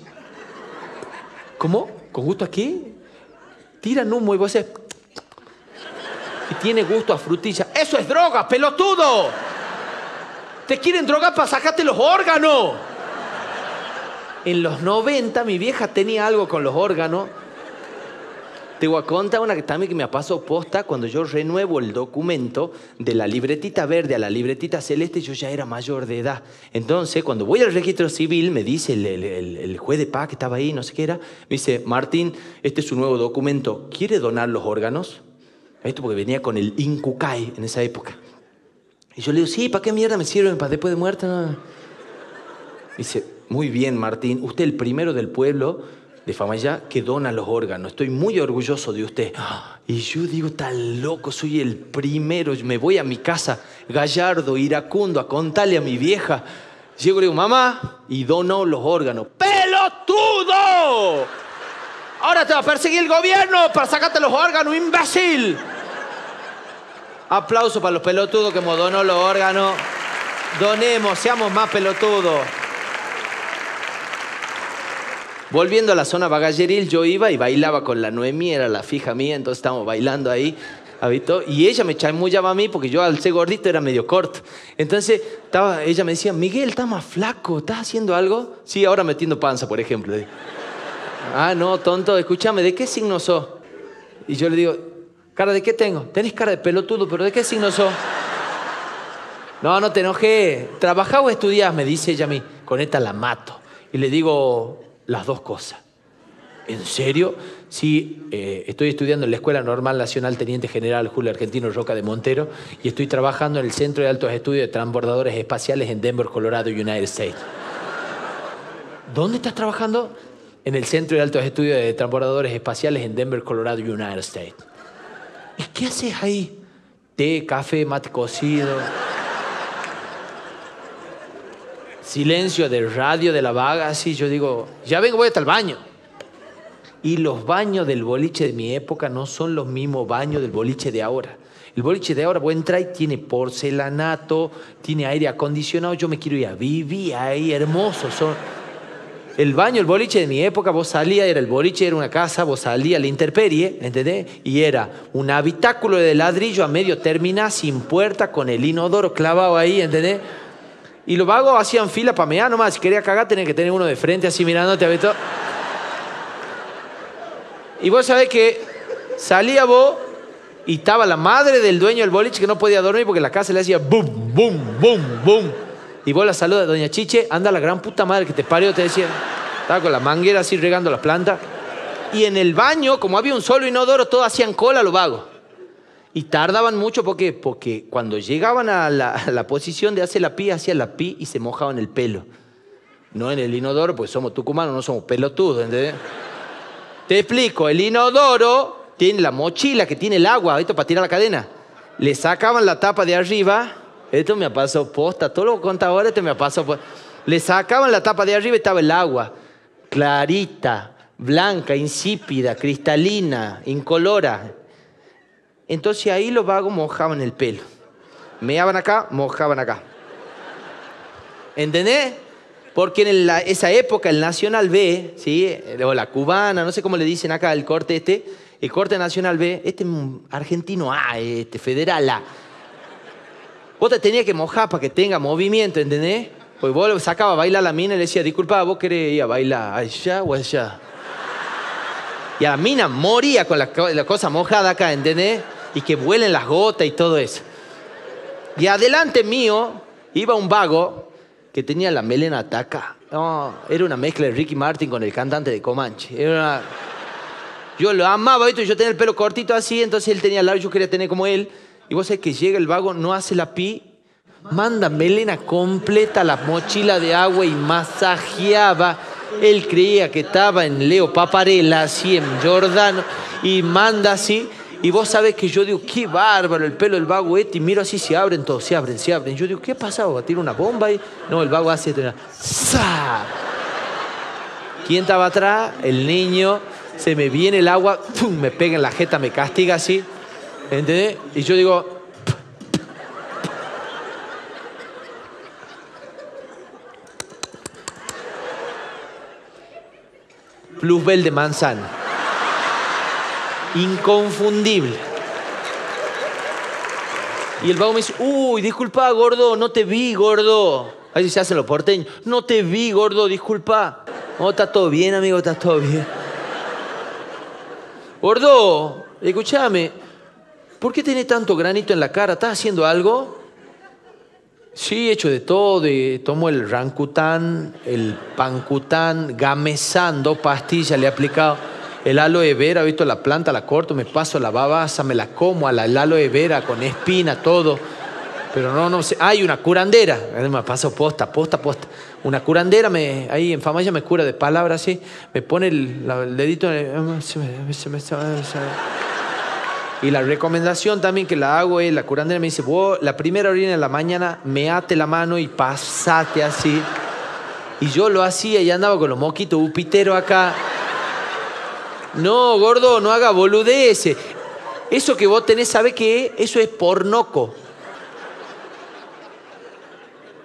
¿Cómo? ¿Con gusto a qué? Tiran humo y vos haces... Y tiene gusto a frutilla. ¡Eso es droga, pelotudo! Te quieren drogar para sacarte los órganos. En los 90 mi vieja tenía algo con los órganos te voy a contar una que también que me pasado posta cuando yo renuevo el documento de la libretita verde a la libretita celeste, yo ya era mayor de edad. Entonces, cuando voy al registro civil, me dice el, juez de paz que estaba ahí, no sé qué era, me dice, Martín, este es su nuevo documento, ¿quiere donar los órganos? Esto porque venía con el INCUCAI en esa época. Y yo le digo, sí, ¿para qué mierda me sirven? ¿Para después de muerte? Dice, muy bien, Martín, usted el primero del pueblo de Famaya que dona los órganos. Estoy muy orgulloso de usted. Y yo digo, tan loco, soy el primero. Me voy a mi casa, gallardo, iracundo, a contarle a mi vieja. Llego y le digo, mamá, y dono los órganos. ¡Pelotudo! Ahora te va a perseguir el gobierno para sacarte los órganos, imbécil. Aplauso para los pelotudos que hemos donado los órganos. Donemos, seamos más pelotudos. Volviendo a la zona bagalleril, yo iba y bailaba con la Noemí, era la fija mía, entonces estábamos bailando ahí. Y ella me chamullaba a mí porque yo al ser gordito era medio corto. Entonces estaba, ella me decía, Miguel, estás más flaco, ¿estás haciendo algo? Sí, ahora metiendo panza, por ejemplo. Ah, no, tonto, escúchame, ¿de qué signo sos? Y yo le digo, ¿cara de qué tengo? Tenés cara de pelotudo, pero ¿de qué signo sos? No, no te enojé. ¿Trabajás o estudiás? Me dice ella a mí. Con esta la mato. Y le digo, las dos cosas. ¿En serio? Sí, eh, estoy estudiando en la Escuela Normal Nacional Teniente General Julio Argentino Roca de Montero y estoy trabajando en el Centro de Altos Estudios de Transbordadores Espaciales en Denver, Colorado, United States. ¿Dónde estás trabajando? En el Centro de Altos Estudios de Transbordadores Espaciales en Denver, Colorado, United States. ¿Y qué haces ahí? Té, café, mate cocido. Silencio del radio de la vaga, así yo digo, ya vengo, voy hasta el baño. Y los baños del boliche de mi época no son los mismos baños del boliche de ahora. El boliche de ahora, vos entrar y tiene porcelanato, tiene aire acondicionado, yo me quiero ir a vivir ahí, hermoso. Son... El baño, el boliche de mi época, vos salías, era el boliche, era una casa, vos salías a la intemperie, ¿entendés? Y era un habitáculo de ladrillo a medio terminar, sin puerta, con el inodoro clavado ahí, ¿entendés? Y los vagos hacían fila para mear nomás. Si quería cagar, tenía que tener uno de frente así mirándote, visto? Y vos sabés que salía vos y estaba la madre del dueño del boliche que no podía dormir porque la casa le hacía boom, boom, boom, boom. Y vos la saludas, doña Chiche, anda la gran puta madre que te parió, te decía. Estaba con la manguera así regando las plantas. Y en el baño, como había un solo inodoro, todos hacían cola los vagos. Y tardaban mucho porque, porque cuando llegaban a la, posición de hacer la pi, hacían la pi y se mojaban el pelo. No en el inodoro, pues somos tucumanos, no somos pelotudos, ¿entendés? Te explico, el inodoro tiene la mochila que tiene el agua, esto para tirar la cadena. Le sacaban la tapa de arriba, esto me pasado posta, todo lo que contaba ahora esto me pasado posta. Le sacaban la tapa de arriba y estaba el agua, clarita, blanca, insípida, cristalina, incolora. Entonces ahí los vagos mojaban el pelo. Meaban acá, mojaban acá. ¿Entendés? Porque en esa época el Nacional B, ¿sí? o la cubana, no sé cómo le dicen acá, el corte este, el corte Nacional B, este argentino A, este federal A. Vos te tenías que mojar para que tenga movimiento, ¿entendés? Pues vos sacaba a bailar a la mina y le decía, disculpa, vos querés ir a bailar allá o allá. Y a la mina moría con la, la cosa mojada acá, ¿entendés? Y que vuelen las gotas y todo eso. Y adelante mío iba un vago que tenía la melena ataca. era una mezcla de Ricky Martin con el cantante de Comanche. Yo lo amaba, ¿viste? yo tenía el pelo cortito así, entonces él tenía largo, yo quería tener como él. Y vos sabés que llega el vago, no hace la pi, manda melena completa la mochila de agua y masajeaba Él creía que estaba en Leo Paparella, así en Jordano, y manda así. Y vos sabés que yo digo, qué bárbaro el pelo del vago este, y miro así, se abren todos, se abren, se abren. Yo digo, ¿qué ha pasado? ¿Tira una bomba ahí? No, el vago hace... ¡Sa! ¿Quién estaba atrás? El niño. Se me viene el agua, ¡pum! me pega en la jeta, me castiga así. ¿Entendés? Y yo digo, Plusbel de manzana. Inconfundible. Y el vago me dice, uy, disculpa, gordo, no te vi, gordo. Ahí se hacen los porteños. No te vi, gordo, disculpa. No, está todo bien, amigo, está todo bien. Gordo, escúchame, ¿por qué tenés tanto granito en la cara? ¿Estás haciendo algo? Sí, he hecho de todo. tomo el rancután, el pancután, gamesán, dos pastillas le he aplicado. El aloe vera, visto la planta, la corto, me paso la babasa, me la como, a la, el aloe vera con espina, todo. Pero no, no sé. Hay una curandera. Me paso posta, posta, posta. Una curandera, me, ahí en Famaya me cura de palabras así. Me pone el, dedito. En y la recomendación también que la hago es, la curandera me dice, vos la primera orina de la mañana, meate la mano y pasate así. Y yo lo hacía y andaba con los moquitos upiteros acá. No, gordo, no haga boludeces. Eso que vos tenés, ¿sabe qué? Eso es pornoco.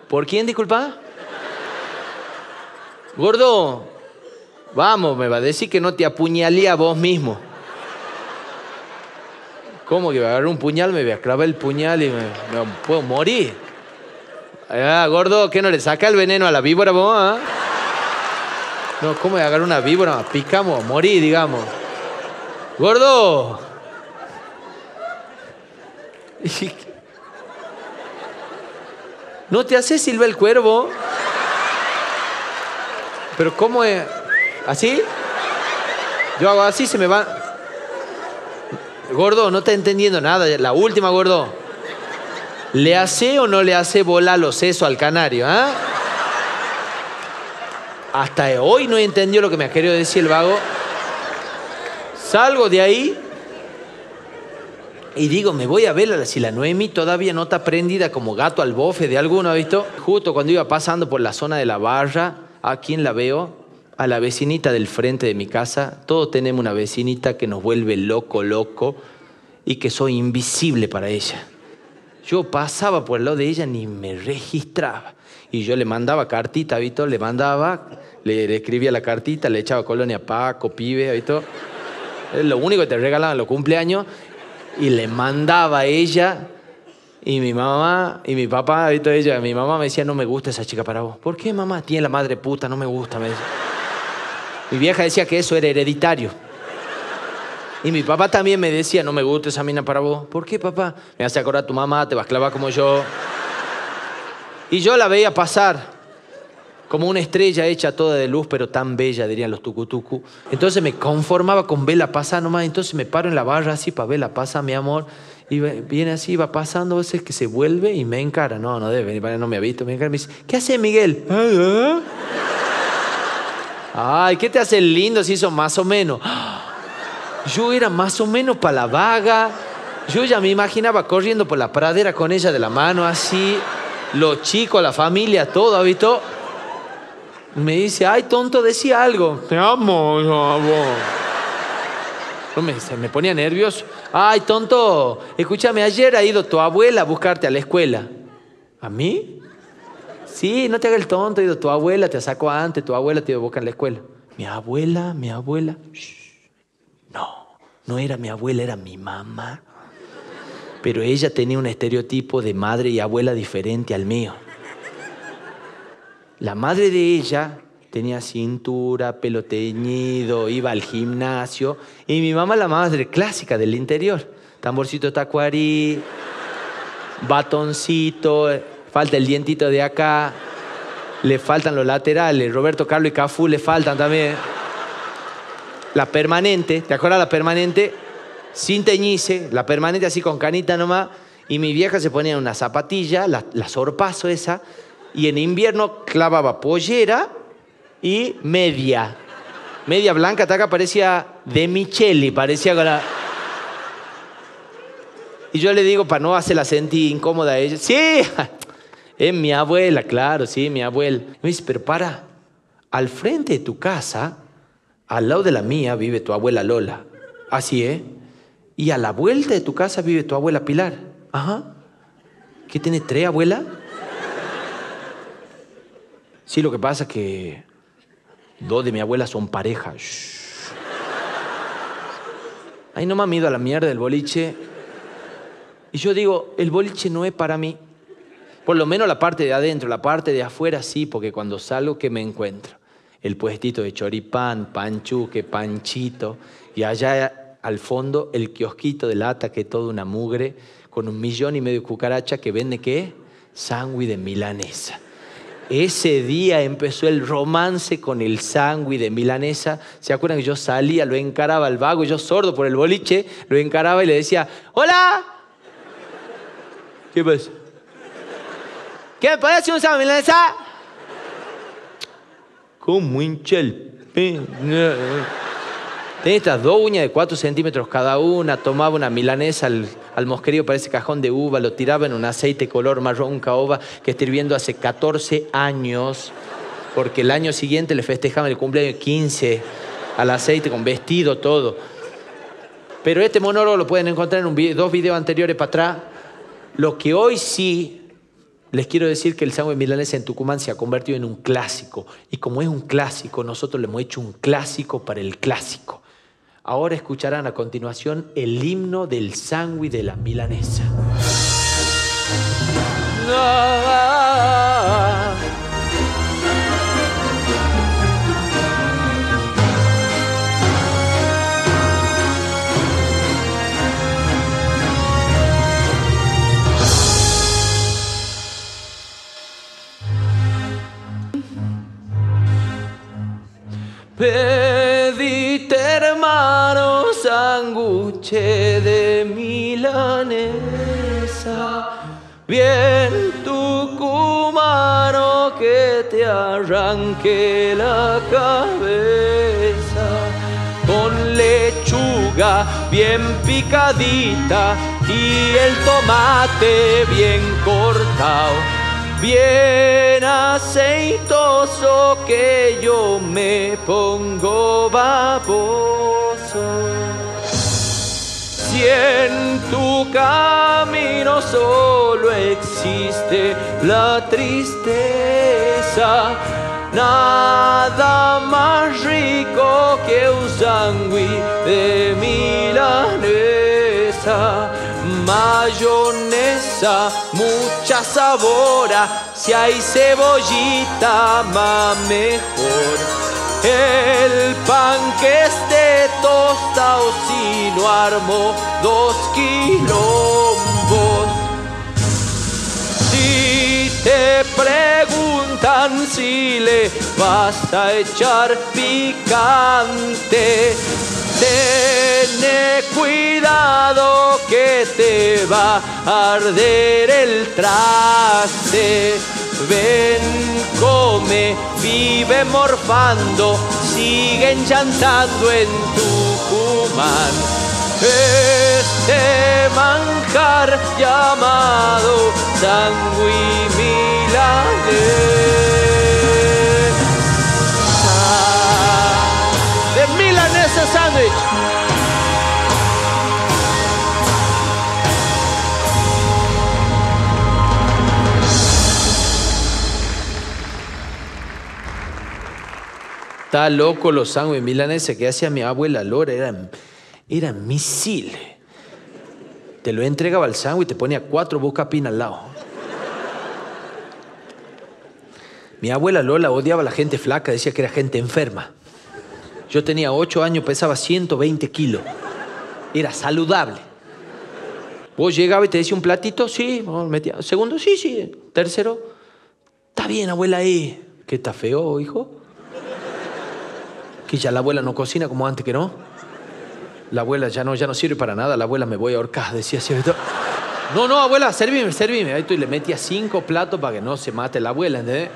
¿Por quién, disculpa? Gordo, vamos, me va a decir que no te apuñalé a vos mismo. ¿Cómo que me agarrar un puñal, me voy a clavar el puñal y me, puedo morir? Ah, gordo, ¿qué no le saca el veneno a la víbora vos? Ah? No, ¿cómo a agarrar una víbora? Picamos, morir, digamos. Gordo. ¿No te hace silba el cuervo? ¿Pero cómo es? ¿Así? Yo hago así, se me va... Gordo, no está entendiendo nada. La última, gordo. ¿Le hace o no le hace bola los sesos al canario? ¿ah? Hasta hoy no entendió lo que me ha querido decir el vago. Salgo de ahí y digo, me voy a ver si la Noemi todavía no está prendida como gato al bofe de alguno, ¿ha visto? Justo cuando iba pasando por la zona de la barra, ¿a quién la veo? a la vecinita del frente de mi casa. Todos tenemos una vecinita que nos vuelve loco, loco y que soy invisible para ella. Yo pasaba por el lado de ella ni me registraba. Y yo le mandaba cartita, ¿viste? Le mandaba, le, escribía la cartita, le echaba colonia Paco, pibe, ¿viste? Lo único que te regalaban los cumpleaños. Y le mandaba a ella. Y mi mamá y mi papá, ¿viste? Ella, mi mamá me decía, no me gusta esa chica para vos. ¿Por qué, mamá? Tiene la madre puta, no me gusta, me decía. Mi vieja decía que eso era hereditario. Y mi papá también me decía, no me gusta esa mina para vos. ¿Por qué, papá? Me hace acordar a tu mamá, te vas a clavar como yo. Y yo la veía pasar como una estrella hecha toda de luz, pero tan bella, dirían los tucutucu. Entonces me conformaba con verla pasar nomás. Entonces me paro en la barra así para verla pasar, mi amor. Y viene así, va pasando, veces que se vuelve y me encara. No, no debe venir, no me ha visto. Me encara me dice, ¿qué hace Miguel? Ay, ¿qué te hace lindo si hizo más o menos? Yo era más o menos para la vaga. Yo ya me imaginaba corriendo por la pradera con ella de la mano así. Los chicos, la familia, todo, ¿visto? Me dice, ay, tonto, decía algo. Te amo, No me, se me ponía nervioso. Ay, tonto, escúchame, ayer ha ido tu abuela a buscarte a la escuela. ¿A mí? Sí, no te hagas el tonto, ido tu abuela te sacó antes, tu abuela te iba a buscar en la escuela. Mi abuela, mi abuela. No, no era mi abuela, era mi mamá. Pero ella tenía un estereotipo de madre y abuela diferente al mío. La madre de ella tenía cintura, pelo teñido, iba al gimnasio. Y mi mamá, la madre clásica del interior. Tamborcito tacuarí, batoncito, falta el dientito de acá, le faltan los laterales, Roberto Carlos y Cafú le faltan también. La permanente, ¿te acuerdas la permanente? Sin teñice, la permanente así con canita nomás. Y mi vieja se ponía una zapatilla, la, la sorpaso esa, y en invierno clavaba pollera y media. Media blanca, acá parecía de Micheli, parecía con la... Y yo le digo, para no hacerla sentir incómoda a ella, sí, es mi abuela, claro, sí, mi abuela. Me dice, pero para, al frente de tu casa, al lado de la mía, vive tu abuela Lola. Así, ¿eh? Y a la vuelta de tu casa vive tu abuela Pilar. Ajá. ¿Qué tiene tres abuela? Sí, lo que pasa es que dos de mi abuela son pareja. Ahí no me han ido a la mierda del boliche. Y yo digo, el boliche no es para mí. Por lo menos la parte de adentro, la parte de afuera sí, porque cuando salgo, ¿qué me encuentro? El puestito de choripán, panchuque, panchito, y allá al fondo el kiosquito de lata, que es toda una mugre, con un millón y medio de cucaracha que vende qué? Sándwich de milanesa. Ese día empezó el romance con el sándwich de milanesa. ¿Se acuerdan que yo salía, lo encaraba al vago, yo sordo por el boliche, lo encaraba y le decía, ¡Hola! ¿Qué pasa? ¿Qué me parece un sándwich de milanesa? ¿Cómo hincha el Tenía estas dos uñas de 4 centímetros cada una, tomaba una milanesa al, al mosquerío para ese cajón de uva, lo tiraba en un aceite color marrón caoba que está hirviendo hace 14 años, porque el año siguiente le festejaban el cumpleaños 15 al aceite con vestido, todo. Pero este monólogo lo pueden encontrar en dos videos anteriores para atrás. Lo que hoy sí les quiero decir que el sándwich milanesa en Tucumán se ha convertido en un clásico. Y como es un clásico, nosotros le hemos hecho un clásico para el clásico. Ahora escucharán a continuación el himno del sándwich de la milanesa. Hermano sanguche de milanesa, bien tucumano que te arranque la cabeza, con lechuga bien picadita y el tomate bien cortado bien aceitoso que yo me pongo baboso. Si en tu camino solo existe la tristeza, nada más rico que un sándwich de milanesa mayonesa, mucha sabora, si hay cebollita más mejor. El pan que esté tostado si no armo dos quilombos. Si te preguntan si le basta echar picante, Ten cuidado que te va a arder el traste. Ven, come, vive morfando, sigue enchantando en Tucumán. Este manjar llamado sangui Está loco los sándwiches milaneses que hacía mi abuela Lora, eran, eran. Te lo entregaba al sándwich y te ponía cuatro pina al lado. Mi abuela Lola odiaba a la gente flaca, decía que era gente enferma. Yo tenía 8 años, pesaba 120 kilos. Era saludable. Vos llegabas y te decía un platito, sí. Segundo, sí, sí. Tercero, está bien, abuela ahí. ¿Qué está feo, hijo? Que ya la abuela no cocina como antes que no. La abuela ya no, ya no sirve para nada, la abuela me voy a ahorcar, decía cierto. No, no, abuela, servime, servime. Ahí tú le metía cinco platos para que no se mate la abuela, ¿entendés?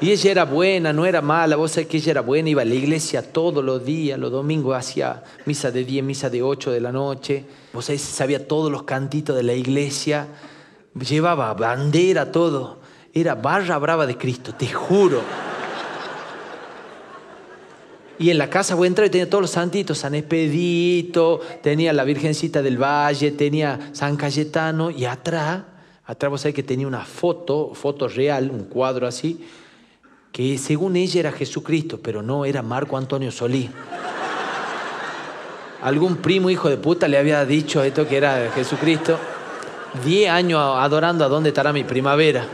Y ella era buena, no era mala, vos sabés que ella era buena, iba a la iglesia todos los días, los domingos hacía misa de 10, misa de 8 de la noche, vos sabés, sabía todos los cantitos de la iglesia, llevaba bandera, todo, era barra brava de Cristo, te juro. Y en la casa voy a entrar y tenía todos los santitos, San Expedito, tenía la Virgencita del Valle, tenía San Cayetano y atrás, atrás vos sabés que tenía una foto, foto real, un cuadro así, que según ella era Jesucristo, pero no era Marco Antonio Solí. Algún primo hijo de puta le había dicho esto que era Jesucristo. Diez años adorando a dónde estará mi primavera.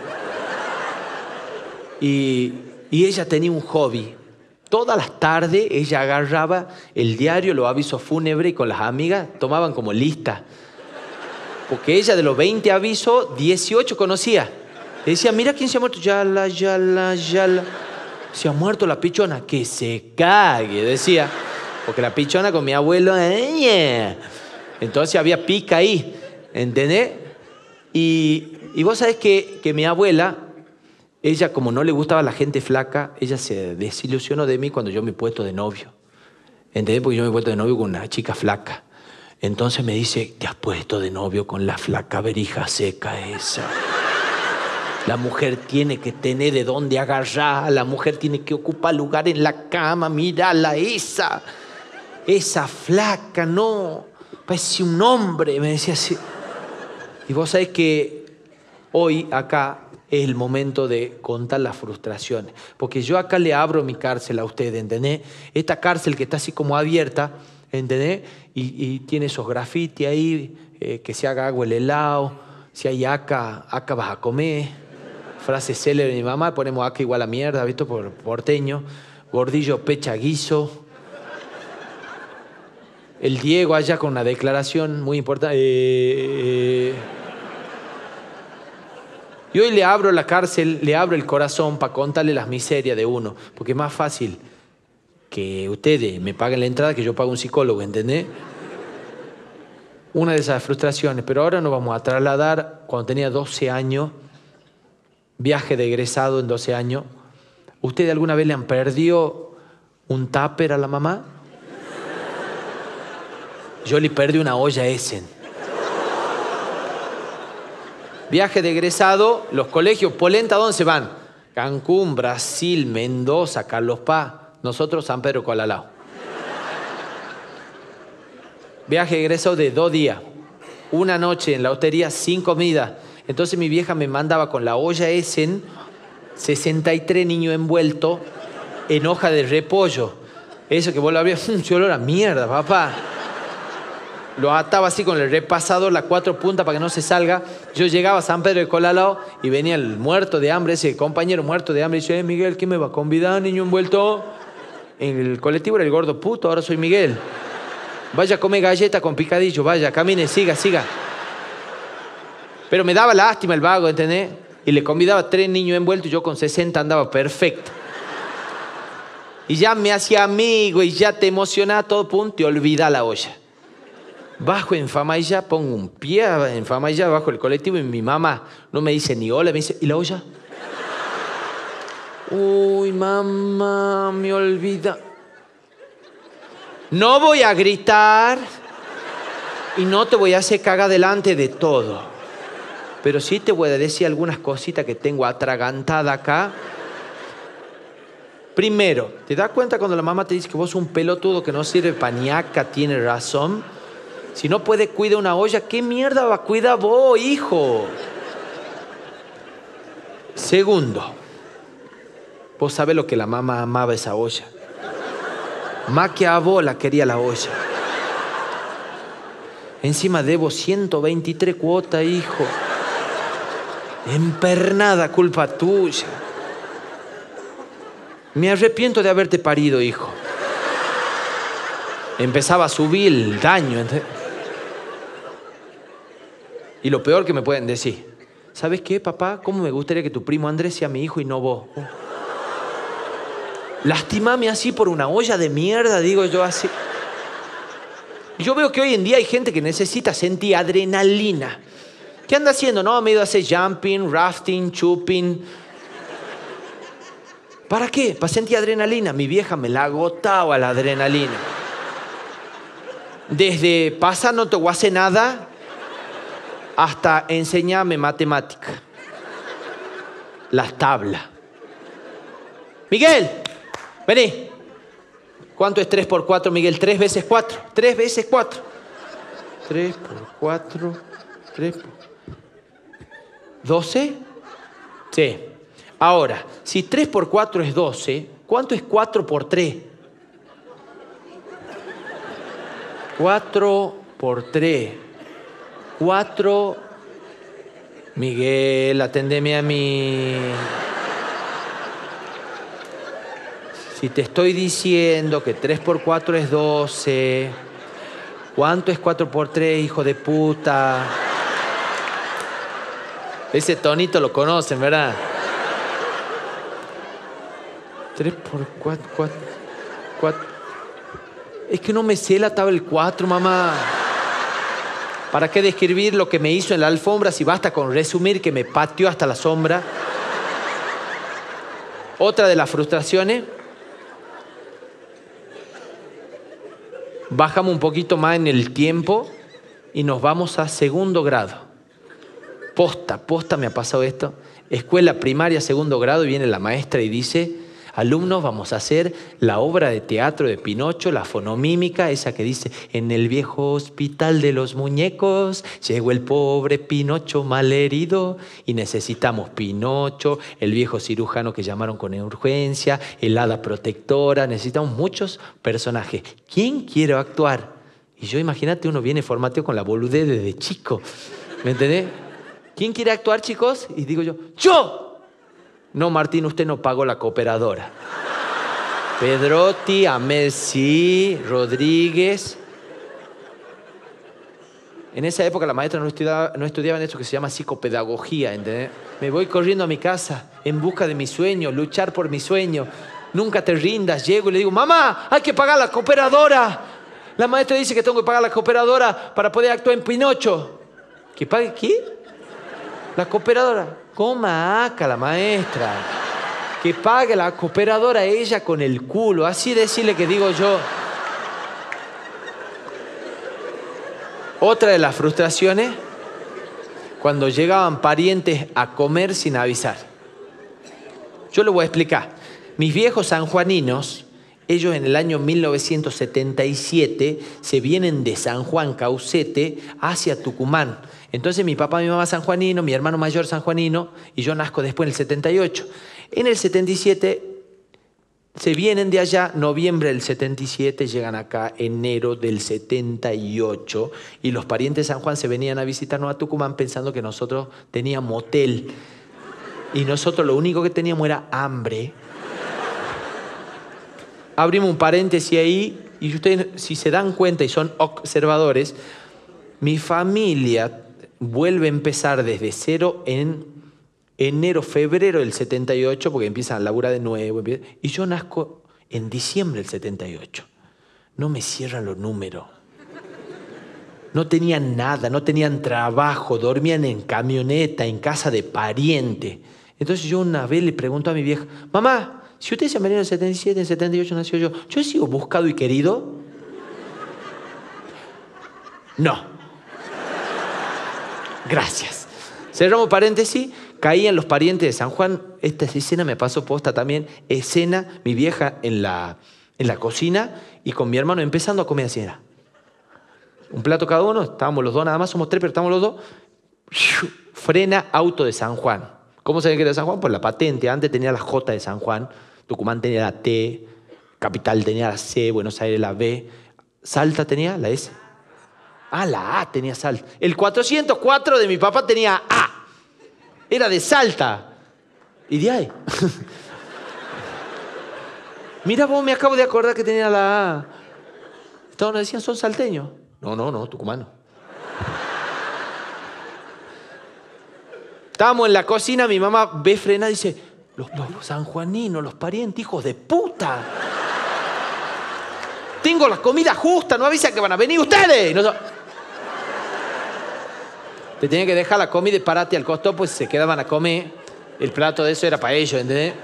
Y, y ella tenía un hobby. Todas las tardes ella agarraba el diario, los avisos fúnebres y con las amigas tomaban como lista. Porque ella de los 20 avisos, 18 conocía. Decía, mira quién se ha muerto. Yala, yala, yala. Se ha muerto la pichona. Que se cague, decía. Porque la pichona con mi abuelo. Eh, Entonces había pica ahí. ¿Entendés? Y, y vos sabés que, que mi abuela, ella como no le gustaba la gente flaca, ella se desilusionó de mí cuando yo me he puesto de novio. ¿Entendés? Porque yo me he puesto de novio con una chica flaca. Entonces me dice, te has puesto de novio con la flaca verija seca esa. La mujer tiene que tener de dónde agarrar, la mujer tiene que ocupar lugar en la cama, mírala, esa, esa flaca, no, parece un hombre, me decía así. Y vos sabés que hoy acá es el momento de contar las frustraciones, porque yo acá le abro mi cárcel a ustedes, ¿entendés? Esta cárcel que está así como abierta, ¿entendés? Y, tiene esos grafitis ahí, eh, que se haga agua el helado, si hay acá, acá vas a comer frase célebre de mi mamá, ponemos acá igual a mierda, visto por porteño, gordillo pecha guiso. El Diego allá con una declaración muy importante. Eh, y hoy le abro la cárcel, le abro el corazón para contarle las miserias de uno, porque es más fácil que ustedes me paguen la entrada que yo pague un psicólogo, ¿entendés? Una de esas frustraciones, pero ahora nos vamos a trasladar cuando tenía 12 años viaje de egresado en 12 años, ¿usted alguna vez le han perdido un tupper a la mamá? Yo le perdí una olla Essen. Viaje de egresado, los colegios, Polenta, ¿dónde se van? Cancún, Brasil, Mendoza, Carlos Paz, nosotros San Pedro Colalao. Viaje de egresado de dos días, una noche en la hostería sin comida, entonces mi vieja me mandaba con la olla Essen 63 niños envueltos en hoja de repollo. Eso que vos lo abrías, un olor a mierda, papá. Lo ataba así con el repasador, las cuatro puntas para que no se salga. Yo llegaba a San Pedro de Colalao y venía el muerto de hambre, ese compañero muerto de hambre, y dice, eh, Miguel, ¿qué me va a convidar, niño envuelto? En el colectivo era el gordo puto, ahora soy Miguel. Vaya a comer galleta con picadillo, vaya, camine, siga, siga. Pero me daba lástima el vago, ¿entendés? Y le convidaba tres niños envueltos y yo con 60 andaba perfecto. Y ya me hacía amigo y ya te emocionaba todo punto y olvida la olla. Bajo en ya pongo un pie en ya bajo el colectivo y mi mamá no me dice ni hola, me dice, ¿y la olla? Uy, mamá, me olvida. No voy a gritar y no te voy a hacer caga delante de todo. Pero sí te voy a decir algunas cositas que tengo atragantada acá. Primero, ¿te das cuenta cuando la mamá te dice que vos un pelotudo que no sirve pañaca, tiene razón? Si no puede cuidar una olla, ¿qué mierda va a cuidar vos, hijo? Segundo, vos sabés lo que la mamá amaba esa olla. Más que a vos la quería la olla. Encima debo 123 cuotas, hijo. Empernada culpa tuya. Me arrepiento de haberte parido, hijo. Empezaba a subir el daño. Y lo peor que me pueden decir, ¿sabes qué, papá? ¿Cómo me gustaría que tu primo Andrés sea mi hijo y no vos? Lastimame así por una olla de mierda, digo yo así. Yo veo que hoy en día hay gente que necesita sentir adrenalina. ¿Qué anda haciendo? No, me he ido a hacer jumping, rafting, chuping. ¿Para qué? Para sentir adrenalina. Mi vieja me la agotaba la adrenalina. Desde pasa no te voy a hacer nada hasta enseñarme matemática. Las tablas. Miguel, vení. ¿Cuánto es 3 por 4, Miguel? 3 veces 4. 3 veces 4. 3 por 4. 3 por... ¿12? Sí. Ahora, si 3 por 4 es 12, ¿cuánto es 4 por 3? 4 por 3. 4. Miguel, atendeme a mí. Si te estoy diciendo que 3 por 4 es 12, ¿cuánto es 4 por 3, hijo de puta? Ese tonito lo conocen, ¿verdad? 3 por 4, 4, 4. Es que no me sé la tabla del 4, mamá. ¿Para qué describir lo que me hizo en la alfombra si basta con resumir que me pateó hasta la sombra? Otra de las frustraciones bajamos un poquito más en el tiempo y nos vamos a segundo grado. Posta, posta me ha pasado esto. Escuela primaria, segundo grado, y viene la maestra y dice, alumnos, vamos a hacer la obra de teatro de Pinocho, la fonomímica, esa que dice, en el viejo hospital de los muñecos llegó el pobre Pinocho malherido y necesitamos Pinocho, el viejo cirujano que llamaron con urgencia, el hada protectora, necesitamos muchos personajes. ¿Quién quiere actuar? Y yo imagínate, uno viene formateo con la boludez desde chico, ¿me entendés? ¿Quién quiere actuar, chicos? Y digo yo, ¡yo! No, Martín, usted no pagó la cooperadora. Pedrotti, Amel sí, Rodríguez. En esa época la maestra no estudiaba, no estudiaba en eso que se llama psicopedagogía, ¿entendés? Me voy corriendo a mi casa en busca de mi sueño, luchar por mi sueño. Nunca te rindas. Llego y le digo, mamá, hay que pagar la cooperadora. La maestra dice que tengo que pagar la cooperadora para poder actuar en Pinocho. ¿Que pague qué? La cooperadora. Coma acá la maestra. Que pague la cooperadora ella con el culo. Así decirle que digo yo. Otra de las frustraciones, cuando llegaban parientes a comer sin avisar. Yo le voy a explicar. Mis viejos sanjuaninos, ellos en el año 1977 se vienen de San Juan Caucete hacia Tucumán entonces mi papá, mi mamá sanjuanino, mi hermano mayor sanjuanino, y yo nazco después en el 78. En el 77 se vienen de allá, noviembre del 77, llegan acá enero del 78, y los parientes de San Juan se venían a visitarnos a Tucumán pensando que nosotros teníamos hotel. Y nosotros lo único que teníamos era hambre. Abrimos un paréntesis ahí, y ustedes, si se dan cuenta y son observadores, mi familia vuelve a empezar desde cero en enero, febrero del 78, porque empiezan a laburar de nuevo. Y yo nazco en diciembre del 78. No me cierran los números. No tenían nada, no tenían trabajo, dormían en camioneta, en casa de pariente. Entonces yo una vez le pregunto a mi vieja, mamá, si usted se en el 77, en el 78 nació yo, ¿yo sigo buscado y querido? No. Gracias. Cerramos paréntesis, caían los parientes de San Juan. Esta escena me pasó posta también. Escena, mi vieja en la, en la cocina y con mi hermano empezando a comer así era. Un plato cada uno, estábamos los dos, nada más somos tres, pero estamos los dos. Frena auto de San Juan. ¿Cómo saben que era de San Juan? Pues la patente. Antes tenía la J de San Juan, Tucumán tenía la T, Capital tenía la C, Buenos Aires la B, Salta tenía la S. Ah, la A tenía Salta. El 404 de mi papá tenía A. Era de Salta. Y de ahí. Mira vos, me acabo de acordar que tenía la A. Todos nos decían, son salteños. No, no, no, tucumano. Estábamos en la cocina, mi mamá ve frena y dice, los, los sanjuaninos, los parientes, hijos de puta. Tengo la comida justa, no avisa que van a venir ustedes. Te tenía que dejar la comida y parate al costo, pues se quedaban a comer. El plato de eso era para ellos, ¿entendés?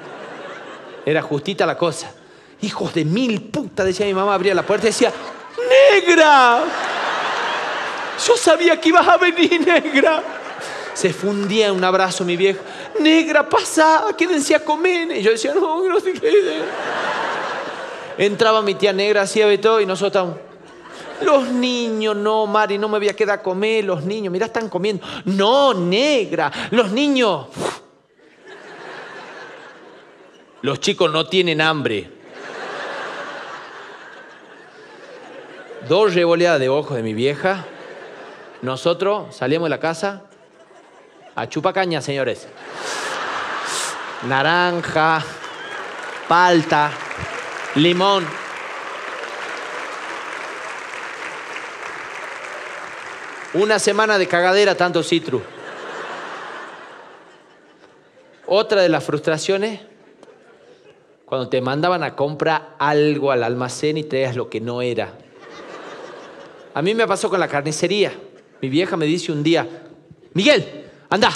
Era justita la cosa. Hijos de mil puta, decía mi mamá, abría la puerta y decía, ¡Negra! Yo sabía que ibas a venir, negra. Se fundía en un abrazo mi vieja. Negra, pasa, quédense a comer. Y yo decía, no, no se queden. Entraba mi tía negra, hacía de todo y nosotros. Los niños, no, Mari, no me voy a quedar a comer. Los niños, mira, están comiendo. No, negra, los niños. Los chicos no tienen hambre. Dos revoleadas de ojos de mi vieja. Nosotros salíamos de la casa a chupacaña, señores. Naranja, palta, limón. Una semana de cagadera, tanto citru. Otra de las frustraciones, cuando te mandaban a comprar algo al almacén y traías lo que no era. A mí me pasó con la carnicería. Mi vieja me dice un día, Miguel, anda,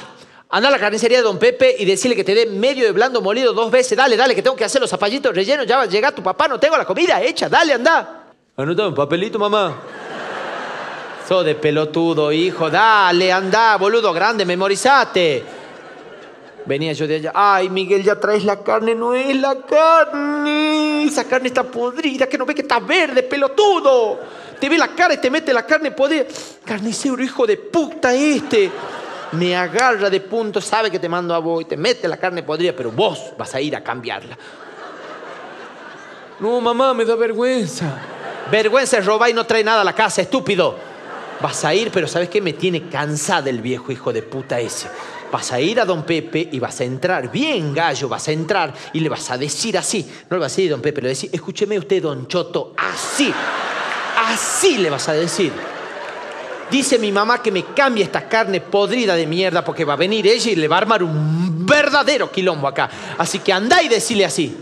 anda a la carnicería de Don Pepe y decirle que te dé medio de blando molido dos veces. Dale, dale, que tengo que hacer los zapallitos rellenos. Ya va a llegar tu papá, no tengo la comida hecha. Dale, anda. Anota un papelito, mamá. So de pelotudo, hijo. Dale, anda, boludo grande, memorizate. Venía yo de allá. Ay, Miguel, ya traes la carne. No es la carne. Esa carne está podrida. Que no ve que está verde, pelotudo. Te ve la cara y te mete la carne podrida. Carnicero, hijo de puta este. Me agarra de punto, sabe que te mando a vos y te mete la carne podrida, pero vos vas a ir a cambiarla. No, mamá, me da vergüenza. Vergüenza es robar y no trae nada a la casa, estúpido. Vas a ir, pero ¿sabes qué? Me tiene cansada el viejo hijo de puta ese. Vas a ir a don Pepe y vas a entrar, bien gallo, vas a entrar y le vas a decir así. No le vas a decir don Pepe, le vas a decir, escúcheme usted, don Choto, así. Así le vas a decir. Dice mi mamá que me cambie esta carne podrida de mierda porque va a venir ella y le va a armar un verdadero quilombo acá. Así que anda y decile así.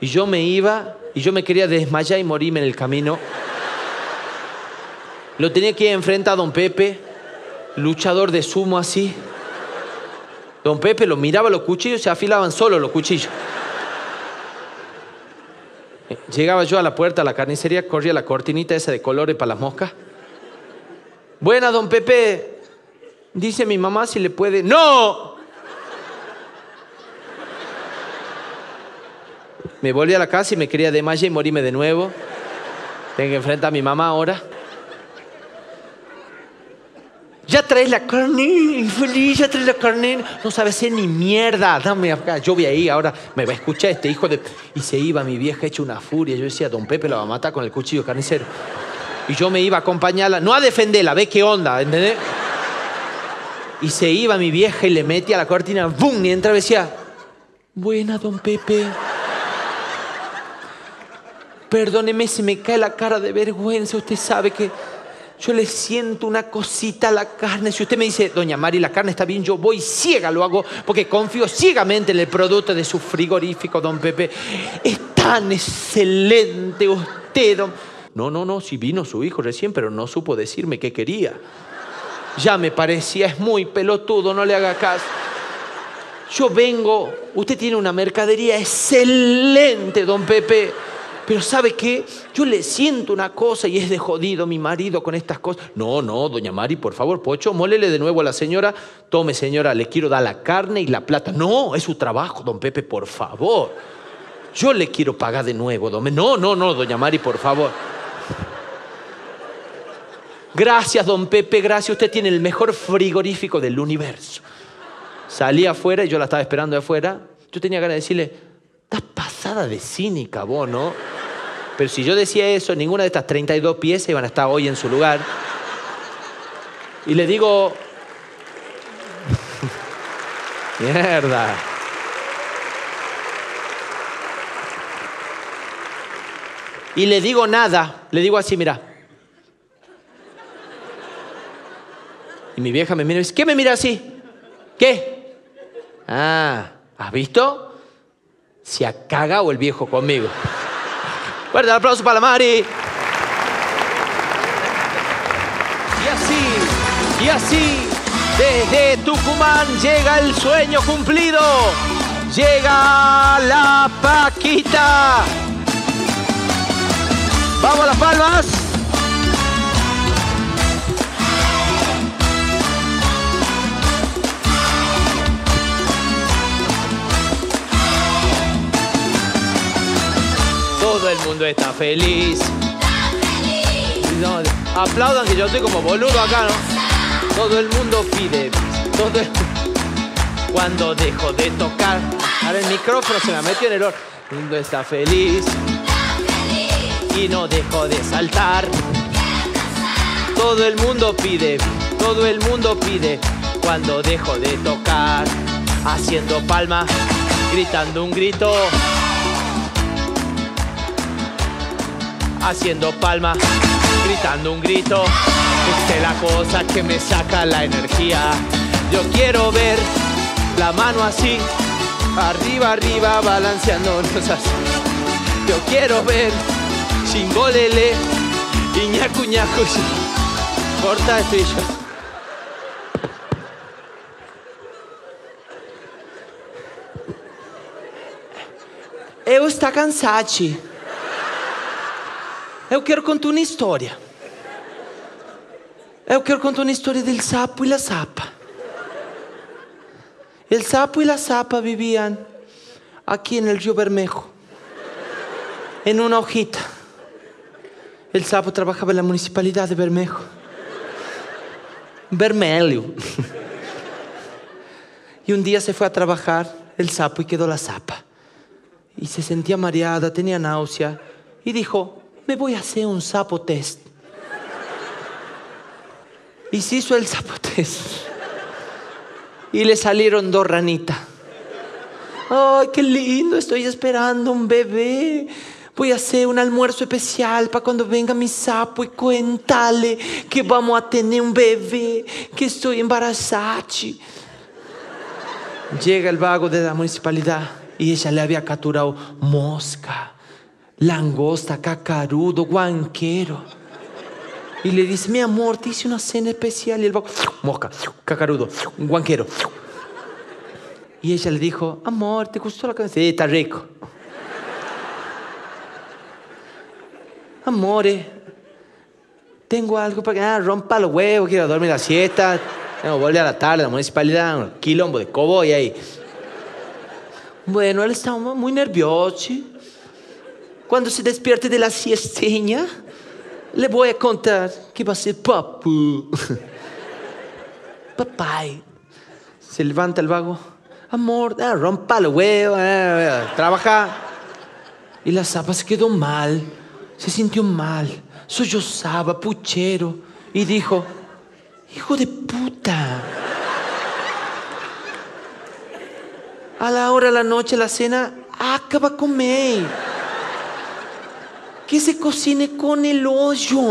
Y yo me iba y yo me quería desmayar y morirme en el camino. Lo tenía que enfrentar a don Pepe, luchador de sumo así. Don Pepe lo miraba los cuchillos, se afilaban solo los cuchillos. Llegaba yo a la puerta de la carnicería, corría la cortinita esa de colores para las moscas. Buena, don Pepe. Dice mi mamá si le puede. ¡No! Me volví a la casa y me quería desmayar y morirme de nuevo. Tengo que enfrentar a mi mamá ahora. Ya traes la carne, infeliz, ya traes la carne. No sabes hacer ni mierda. Dame acá. Yo voy ahí, ahora me va a escuchar este hijo de. Y se iba mi vieja hecha una furia. Yo decía, don Pepe la va a matar con el cuchillo carnicero. Y yo me iba a acompañarla, no a defenderla, ve qué onda, ¿entendés? Y se iba mi vieja y le metía la cortina, ¡bum! Y entraba y decía, buena, don Pepe. Perdóneme si me cae la cara de vergüenza. Usted sabe que yo le siento una cosita a la carne. Si usted me dice, doña Mari, la carne está bien, yo voy ciega, lo hago porque confío ciegamente en el producto de su frigorífico, don Pepe. Es tan excelente usted, don... No, no, no, si vino su hijo recién, pero no supo decirme qué quería. Ya me parecía, es muy pelotudo, no le haga caso. Yo vengo, usted tiene una mercadería excelente, don Pepe. Pero ¿sabe qué? Yo le siento una cosa y es de jodido mi marido con estas cosas. No, no, doña Mari, por favor, Pocho, mólele de nuevo a la señora. Tome, señora, le quiero dar la carne y la plata. No, es su trabajo, don Pepe, por favor. Yo le quiero pagar de nuevo, don No, no, no, doña Mari, por favor. Gracias, don Pepe, gracias. Usted tiene el mejor frigorífico del universo. Salí afuera y yo la estaba esperando afuera. Yo tenía ganas de decirle, estás pasada de cínica vos, ¿no? Pero si yo decía eso, ninguna de estas 32 piezas iban a estar hoy en su lugar. Y le digo, mierda. Y le digo nada, le digo así, mira. Y mi vieja me mira y dice, ¿qué me mira así? ¿Qué? Ah, ¿has visto? Se ha cagado el viejo conmigo. Fuerte aplauso para la Mari. Y así, y así, Desde Tucumán llega el sueño cumplido. Llega la Paquita. Vamos a las palmas. El mundo está feliz. No, aplaudan que yo estoy como boludo acá, ¿no? Todo el mundo pide. Todo el- Cuando dejo de tocar. Ahora el micrófono se me metió en el or. El mundo está feliz. Y no dejo de saltar. Todo el mundo pide. Todo el mundo pide. Cuando dejo de tocar. Haciendo palma. Gritando un grito. Haciendo palma, gritando un grito. Es la cosa que me saca la energía. Yo quiero ver la mano así, arriba, arriba, balanceándonos así. Yo quiero ver chingolele, iñacu, ñacu. Corta yo. Eu está cansati. Eu quero contar uma história. Eu quero contar uma história del sapo e la sapa. El sapo y la sapa vivían aquí en el río Bermejo, en una hojita. El sapo trabajaba en la municipalidad de Bermejo. Vermelho. Y un día se fue a trabajar el sapo y quedó la sapa. Y se sentía mareada, tenía náusea. Y dijo, me voy a hacer un sapo test. Y se hizo el sapo test. Y le salieron dos ranitas. Ay, qué lindo, estoy esperando un bebé. Voy a hacer un almuerzo especial para cuando venga mi sapo y cuéntale que vamos a tener un bebé, que estoy embarazada. Llega el vago de la municipalidad y ella le había capturado mosca, langosta, cacarudo, guanquero. Y le dice, mi amor, te hice una cena especial. Y el vago, mosca, cacarudo, guanquero. Y ella le dijo, amor, ¿te gustó la comida? Sí, está rico. Amore, tengo algo para que ah, rompa los huevos, quiero dormir la siesta. Tengo que volver a la tarde la municipalidad, un quilombo de coboy ahí. Bueno, él estaba muy nervioso. Cuando se despierte de la siesteña, le voy a contar que va a ser papu. Papay. Se levanta el vago. Amor, ah, rompa los huevos, ah, trabaja. Y la zapa se quedó mal, se sintió mal, sollozaba, puchero, y dijo, hijo de puta. A la hora de la noche, la cena, acaba comer. Que se cocine con el hoyo.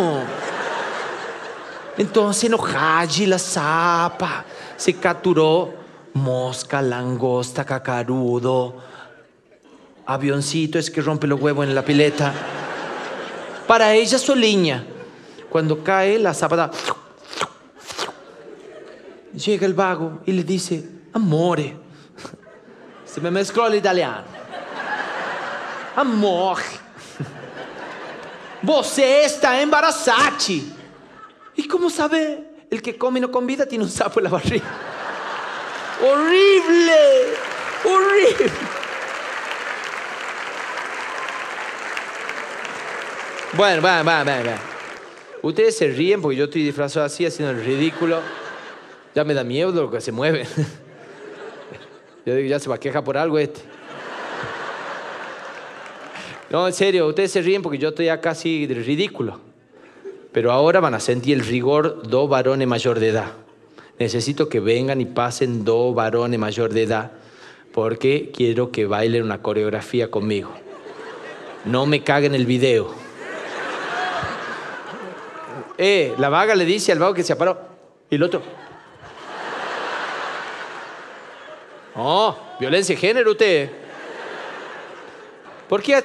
Entonces enojada la zapa se capturó mosca, langosta, cacarudo, avioncito es que rompe los huevos en la pileta. Para ella soliña. Cuando cae la zapa da- Llega el vago y le dice, amore. Se me mezcló el italiano. Amor. Você está embarazada. ¿Y cómo sabe el que come y no convida tiene un sapo en la barriga? ¡Horrible! ¡Horrible! Bueno, va, va, va, va. Ustedes se ríen porque yo estoy disfrazado así, haciendo el ridículo. Ya me da miedo lo que se mueve. Yo digo, ya se va a quejar por algo este. No, en serio, ustedes se ríen porque yo estoy acá así ridículo. Pero ahora van a sentir el rigor dos varones mayor de edad. Necesito que vengan y pasen dos varones mayor de edad porque quiero que bailen una coreografía conmigo. No me caguen el video. Eh, la vaga le dice al vago que se paró. Y el otro. Oh, violencia de género usted. ¿Por qué?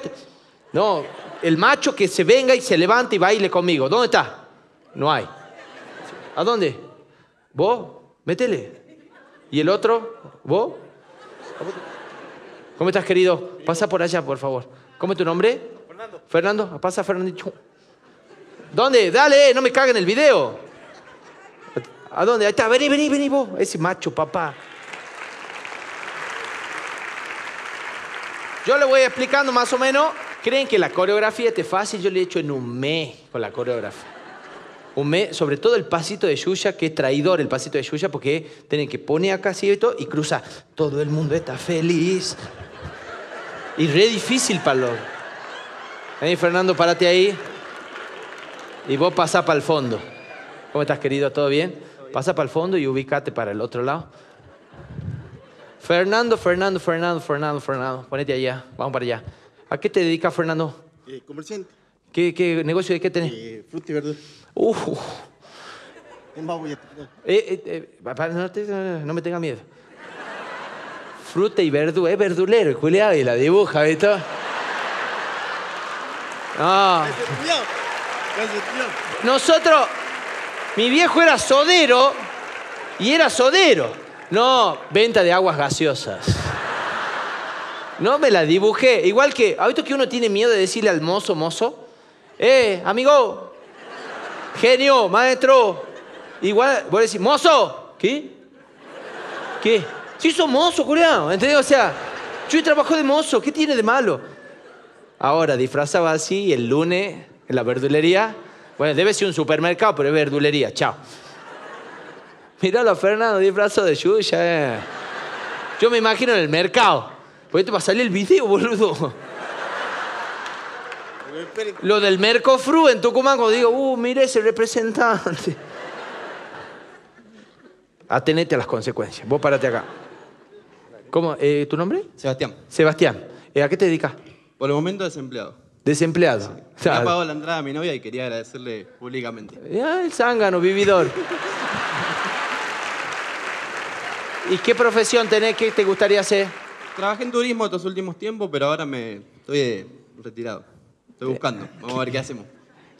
No, el macho que se venga y se levante y baile conmigo. ¿Dónde está? No hay. ¿A dónde? ¿Vos? Métele. ¿Y el otro? ¿Vos? ¿Cómo estás, querido? Pasa por allá, por favor. ¿Cómo es tu nombre? Fernando. Fernando, pasa, Fernandito. ¿Dónde? Dale, no me caguen el video. ¿A dónde? Ahí está, vení, vení, vení vos. Ese macho, papá. Yo le voy explicando más o menos. ¿Creen que la coreografía esté fácil? Yo le he hecho en un mes con la coreografía. Un mes, sobre todo el pasito de Yuya, que es traidor el pasito de Yuya, porque tienen que poner acá así y todo, y cruza. Todo el mundo está feliz. Y re difícil para los. Fernando, párate ahí. Y vos pasá para el fondo. ¿Cómo estás, querido? ¿Todo bien? Pasa para el fondo y ubícate para el otro lado. Fernando, Fernando, Fernando, Fernando, Fernando. Ponete allá. Vamos para allá. ¿A qué te dedicas, Fernando? Eh, comerciante. ¿Qué, qué negocio de qué tenés? Eh, fruta y verdura. Uf. Eh, eh, no, te- no me tenga miedo. Fruta y verdura. Es verdulero, y la dibuja, ¿viste? Cuidado. Nosotros, mi viejo era sodero y era sodero. No, venta de aguas gaseosas. No me la dibujé. Igual que, ¿ha visto que uno tiene miedo de decirle al mozo, mozo? Eh, amigo, genio, maestro. Igual, voy a decir, mozo. ¿Qué? ¿Qué? Sí, sos mozo, Julián. ¿Entendés? O sea, yo trabajo de mozo. ¿Qué tiene de malo? Ahora, disfrazaba así el lunes en la verdulería. Bueno, debe ser un supermercado, pero es verdulería. Chao. Míralo Fernando disfrazado de Yuya. eh. Yo me imagino en el mercado. Pues te va a salir el video, boludo. Lo del Mercofru en Tucumán, cuando digo, uh, mire ese representante. Atenete a las consecuencias. Vos parate acá. ¿Cómo? Eh, ¿Tu nombre? Sebastián. Sebastián. Eh, ¿A qué te dedicas? Por el momento desempleado. Desempleado. Me ha Claro. pagado la entrada a mi novia y quería agradecerle públicamente. Ah, el zángano, vividor. ¿Y qué profesión tenés? ¿Qué te gustaría hacer? Trabajé en turismo estos últimos tiempos, pero ahora me estoy eh, retirado. Estoy buscando. Vamos a ver qué hacemos.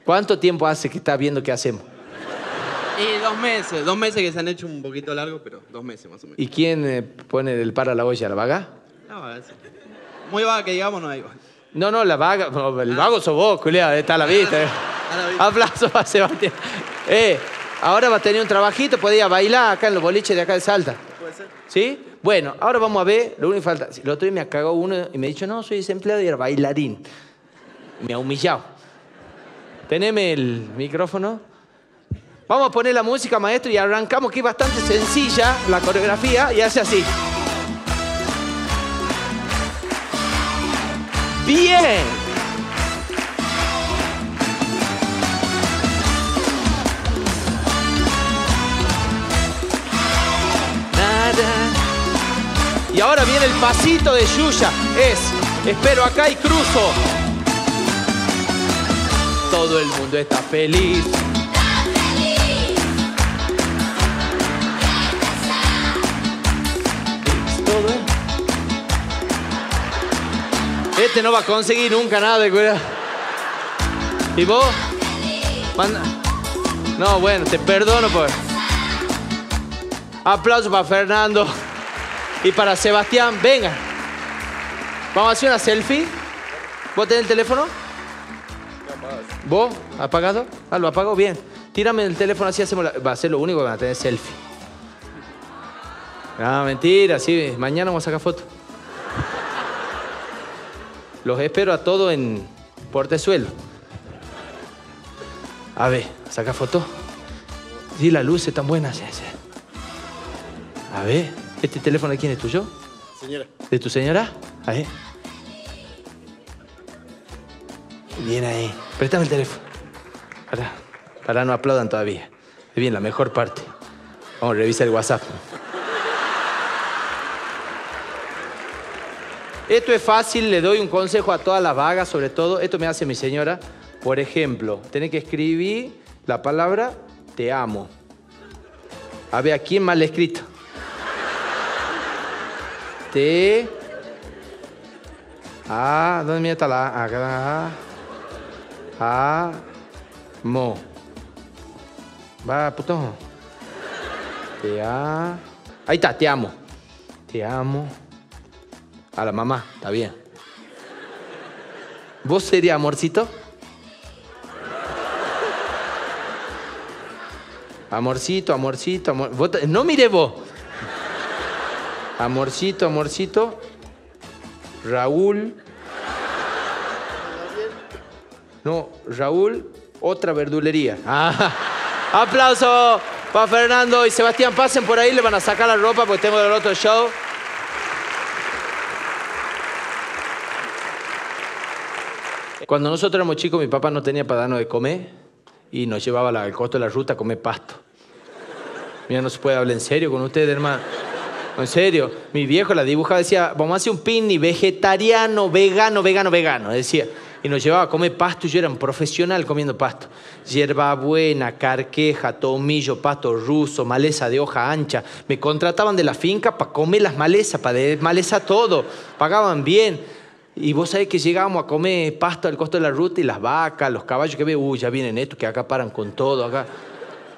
¿Cuánto tiempo hace que estás viendo qué hacemos? Y dos meses, dos meses que se han hecho un poquito largos, pero dos meses más o menos. ¿Y quién eh, pone del par a la olla? ¿La vaga? No, es- muy vaga que digamos, no hay. No, no, la vaga. el vago sos vos, culiado, está a la vista. eh. A la vista. Aplausos para Sebastián. Eh, ahora va a tener un trabajito, podía bailar acá en los boliches de acá de Salta. ¿Puede ser? ¿Sí? Bueno, ahora vamos a ver, lo único que falta. El otro día me cagó uno y me ha dicho, no, soy desempleado y era bailarín. Me ha humillado. Teneme el micrófono. Vamos a poner la música, maestro, y arrancamos, que es bastante sencilla la coreografía, y hace así. Bien. Y ahora viene el pasito de Yuya. Es, espero acá y cruzo. Todo el mundo está feliz. Este no va a conseguir nunca nada de cuidado. ¿Y vos? Manda- No, bueno, te perdono por... Aplauso para Fernando y para Sebastián. Venga. Vamos a hacer una selfie. ¿Vos tenés el teléfono? ¿Vos? ¿Apagado? Ah, lo apago bien. Tírame el teléfono así hacemos la... Va a ser lo único que van a tener selfie. Ah, mentira, sí. Mañana vamos a sacar fotos. Los espero a todos en Portezuelo. A ver, saca foto. Sí, la luz es tan buena. Sí, sí. A ver, ¿este teléfono de quién es tuyo? Señora. ¿De tu señora? A ver. Bien ahí. Préstame el teléfono. Para, para, no aplaudan todavía. Es bien, la mejor parte. Vamos, revisa el WhatsApp. Esto es fácil, le doy un consejo a todas las vagas, sobre todo. Esto me hace mi señora. Por ejemplo, tenés que escribir la palabra te amo. A ver, ¿a quién mal escrito? Te. Ah, ¿dónde mira está la A? Acá. A. Mo. Va, puto. Te a... Ahí está, te amo. Te amo. A la mamá, está bien. ¿Vos sería amorcito? Amorcito, amorcito, amor... No mire vos. Amorcito, amorcito. Raúl. No, Raúl, otra verdulería. Ah, aplauso para Fernando y Sebastián. Pasen por ahí, le van a sacar la ropa porque tengo el otro show. Cuando nosotros éramos chicos, mi papá no tenía para darnos de comer y nos llevaba al costo de la ruta a comer pasto. Mira, no se puede hablar en serio con ustedes, hermano. En serio, mi viejo la dibujaba, decía, vamos a hacer un picnic vegetariano, vegano, vegano, vegano, decía. Y nos llevaba a comer pasto y yo era un profesional comiendo pasto. Hierbabuena, carqueja, tomillo, pasto ruso, maleza de hoja ancha. Me contrataban de la finca para comer las malezas, para de maleza todo. Pagaban bien. Y vos sabés que llegábamos a comer pasto al costo de la ruta y las vacas, los caballos que ve, uy, ya vienen estos que acá paran con todo, acá.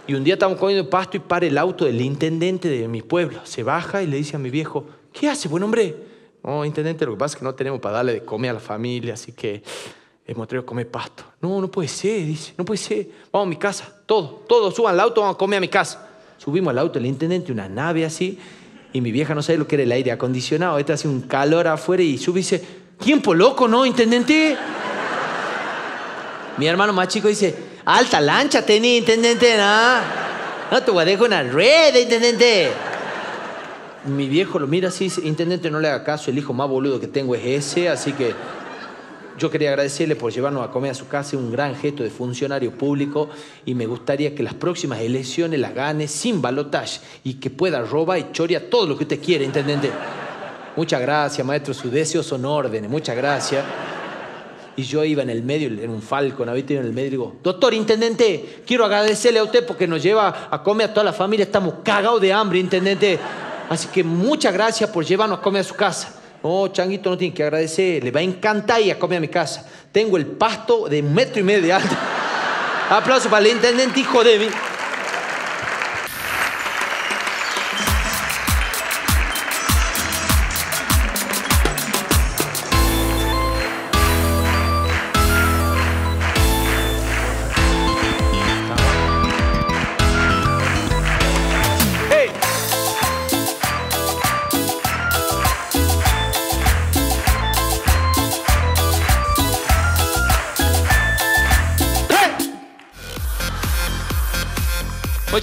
Y un día estamos comiendo pasto y para el auto del intendente de mi pueblo. Se baja y le dice a mi viejo, ¿qué hace, buen hombre? No, intendente, lo que pasa es que no tenemos para darle de comer a la familia, así que hemos traído a comer pasto. No, no puede ser, dice, no puede ser. Vamos a mi casa, todos, todos suban al auto, vamos a comer a mi casa. Subimos al auto del intendente, una nave así, y mi vieja no sabe lo que era el aire acondicionado. Este hace un calor afuera y sube y dice, ¿tiempo loco, no, intendente? Mi hermano más chico dice, alta lancha tenía, intendente, ¿no? No te voy a dejar una red, intendente. Mi viejo lo mira así, intendente, no le haga caso, el hijo más boludo que tengo es ese, así que yo quería agradecerle por llevarnos a comer a su casa, un gran gesto de funcionario público y me gustaría que las próximas elecciones las gane sin balotaje y que pueda robar y chorear todo lo que usted quiere, intendente. Muchas gracias, maestro, sus deseos son órdenes, muchas gracias. Y yo iba en el medio, en un Falcon, ¿habiste? En el medio y digo, doctor intendente, quiero agradecerle a usted porque nos lleva a comer a toda la familia, estamos cagados de hambre, intendente. Así que muchas gracias por llevarnos a comer a su casa. No, Changuito no tiene que agradecer, le va a encantar ir a comer a mi casa. Tengo el pasto de un metro y medio de alto. Aplauso para el intendente, hijo de mí.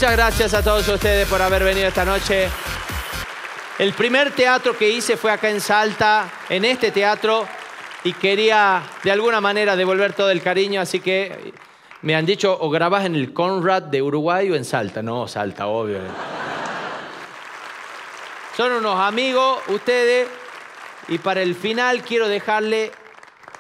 Muchas gracias a todos ustedes por haber venido esta noche. El primer teatro que hice fue acá en Salta, en este teatro, y quería de alguna manera devolver todo el cariño, así que me han dicho, o grabas en el Conrad de Uruguay o en Salta. No, Salta, obvio. Son unos amigos ustedes, y para el final quiero dejarle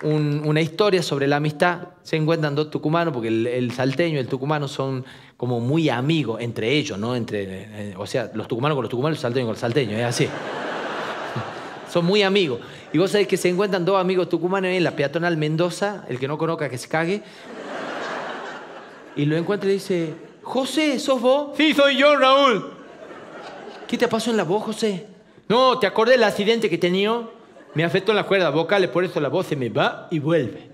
un- una historia sobre la amistad. Se encuentran dos tucumanos, porque el salteño y el tucumano son como muy amigos entre ellos, ¿no? Entre, eh, o sea, los tucumanos con los tucumanos los salteños con los salteños, es así. son muy amigos. Y vos sabés que se encuentran dos amigos tucumanos en la peatonal Mendoza, el que no conozca que se cague. Y lo encuentra y le dice, José, ¿sos vos? Sí, soy yo, Raúl. ¿Qué te pasó en la voz, José? No, ¿te acordás del accidente que tenía? Me afectó en las cuerdas vocales, por eso la voz se me va y vuelve.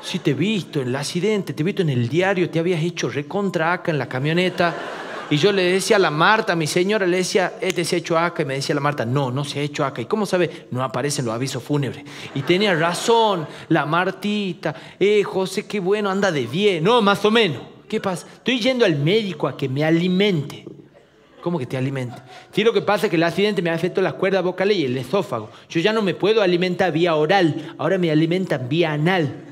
Sí, te he visto en el accidente, te he visto en el diario, te habías hecho recontra acá en la camioneta. Y yo le decía a la Marta, a mi señora, le decía, este se ha hecho acá. Y me decía la Marta, no, no se ha hecho acá. ¿Y cómo sabe? No aparecen los avisos fúnebres. Y tenía razón, la Martita. Eh, José, qué bueno, anda de 10. No, más o menos. ¿Qué pasa? Estoy yendo al médico a que me alimente. ¿Cómo que te alimente? Sí, lo que pasa es que el accidente me afectó las cuerdas vocales y el esófago. Yo ya no me puedo alimentar vía oral, ahora me alimentan vía anal.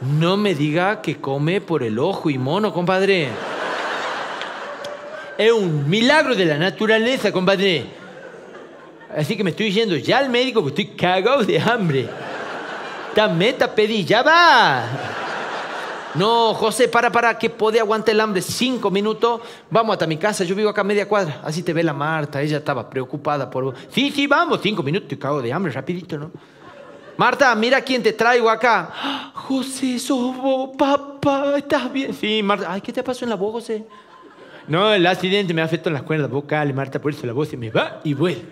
No me diga que come por el ojo y mono, compadre. Es un milagro de la naturaleza, compadre. Así que me estoy yendo ya al médico porque estoy cagado de hambre. Dame, te pedí, ya va. No, José, para, para, que puede aguantar el hambre cinco minutos. Vamos hasta mi casa, yo vivo acá a media cuadra. Así te ve la Marta, ella estaba preocupada por. Sí, sí, vamos, cinco minutos, te cago de hambre, rapidito, ¿no? Marta, mira quién te traigo acá. ¡Ah! José, sos vos, papá, ¿estás bien? Sí, Marta. Ay, ¿qué te pasó en la voz, José? No, el accidente me afectó en las cuerdas vocales, Marta, por eso la voz se me va y vuelve.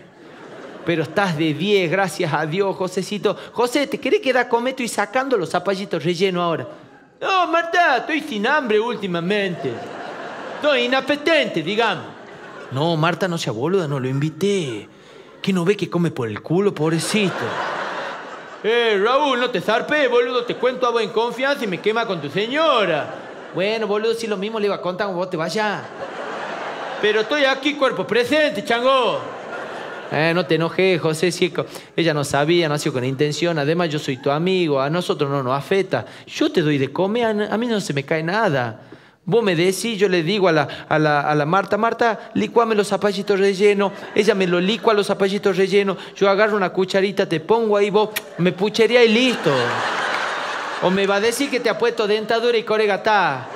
Pero estás de 10, gracias a Dios, Josecito. José, ¿te querés quedar a comer? Estoy sacando los zapallitos rellenos ahora. No, Marta, estoy sin hambre últimamente. Estoy inapetente, digamos. No, Marta, no sea boluda, no lo invité. ¿Qué no ve que come por el culo, pobrecito? Eh, Raúl, no te zarpe, boludo. Te cuento a en confianza y me quema con tu señora. Bueno, boludo, si lo mismo le iba a contar vos te vayas. Pero estoy aquí, cuerpo presente, chango. Eh, no te enojes, José Cieco. Ella no sabía, no ha sido con intención. Además, yo soy tu amigo. A nosotros no nos afecta. Yo te doy de comer, a mí no se me cae nada. Vos me decís, yo le digo a la, a la, a la Marta, Marta, licuame los zapallitos rellenos. Ella me lo licua los zapallitos rellenos. Yo agarro una cucharita, te pongo ahí, vos me puchería y listo. O me va a decir que te ha puesto dentadura y coregatá.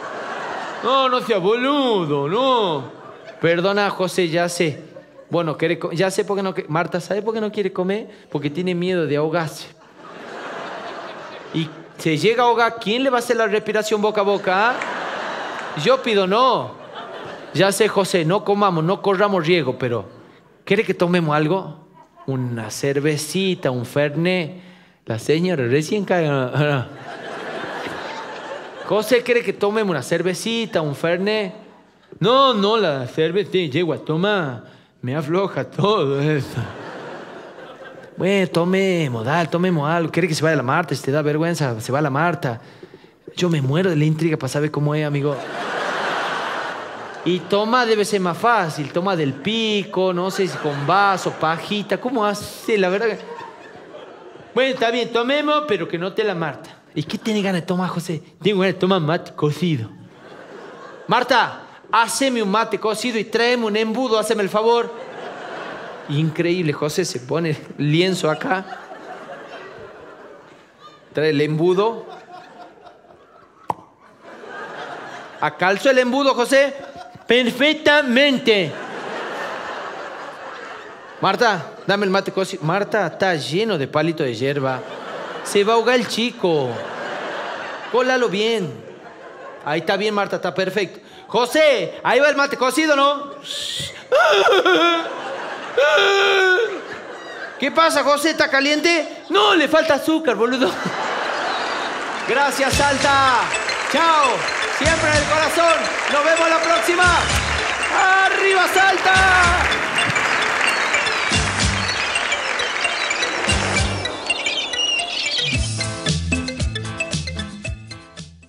No, no sea boludo, no. Perdona, José, ya sé. Bueno, ya sé por qué no... Marta, ¿sabe por qué no quiere comer? Porque tiene miedo de ahogarse. Y se llega a ahogar, ¿quién le va a hacer la respiración boca a boca? Ah? Yo pido no. Ya sé, José, no comamos, no corramos riesgo, pero ¿quiere que tomemos algo? Una cervecita, un fernet. La señora recién cae. José, ¿quiere que tomemos una cervecita, un fernet? No, no, la cerveza, llego a tomar. Me afloja todo eso. Bueno, tomemos, dale, tomemos algo. ¿Quiere que se vaya la Marta? Si te da vergüenza, se va la Marta. Yo me muero de la intriga para saber cómo es, amigo. Y toma debe ser más fácil, toma del pico, no sé si con vaso, pajita, ¿cómo hace? La verdad Bueno, está bien, tomemos, pero que no te la Marta. ¿Y qué tiene ganas de tomar, José? Tengo ganas de tomar mate cocido. Marta, haceme un mate cocido y tráeme un embudo, haceme el favor. Increíble, José se pone lienzo acá. Trae el embudo, ¿Acalzo el embudo, José? Perfectamente. Marta, dame el mate cocido. Marta, está lleno de palito de hierba. Se va a ahogar el chico. Cólalo bien. Ahí está bien, Marta, está perfecto. José, ahí va el mate cocido, ¿no? ¿Qué pasa, José? ¿Está caliente? No, le falta azúcar, boludo. Gracias, Salta. Chao siempre en el corazón. Nos vemos la próxima. ¡Arriba, Salta!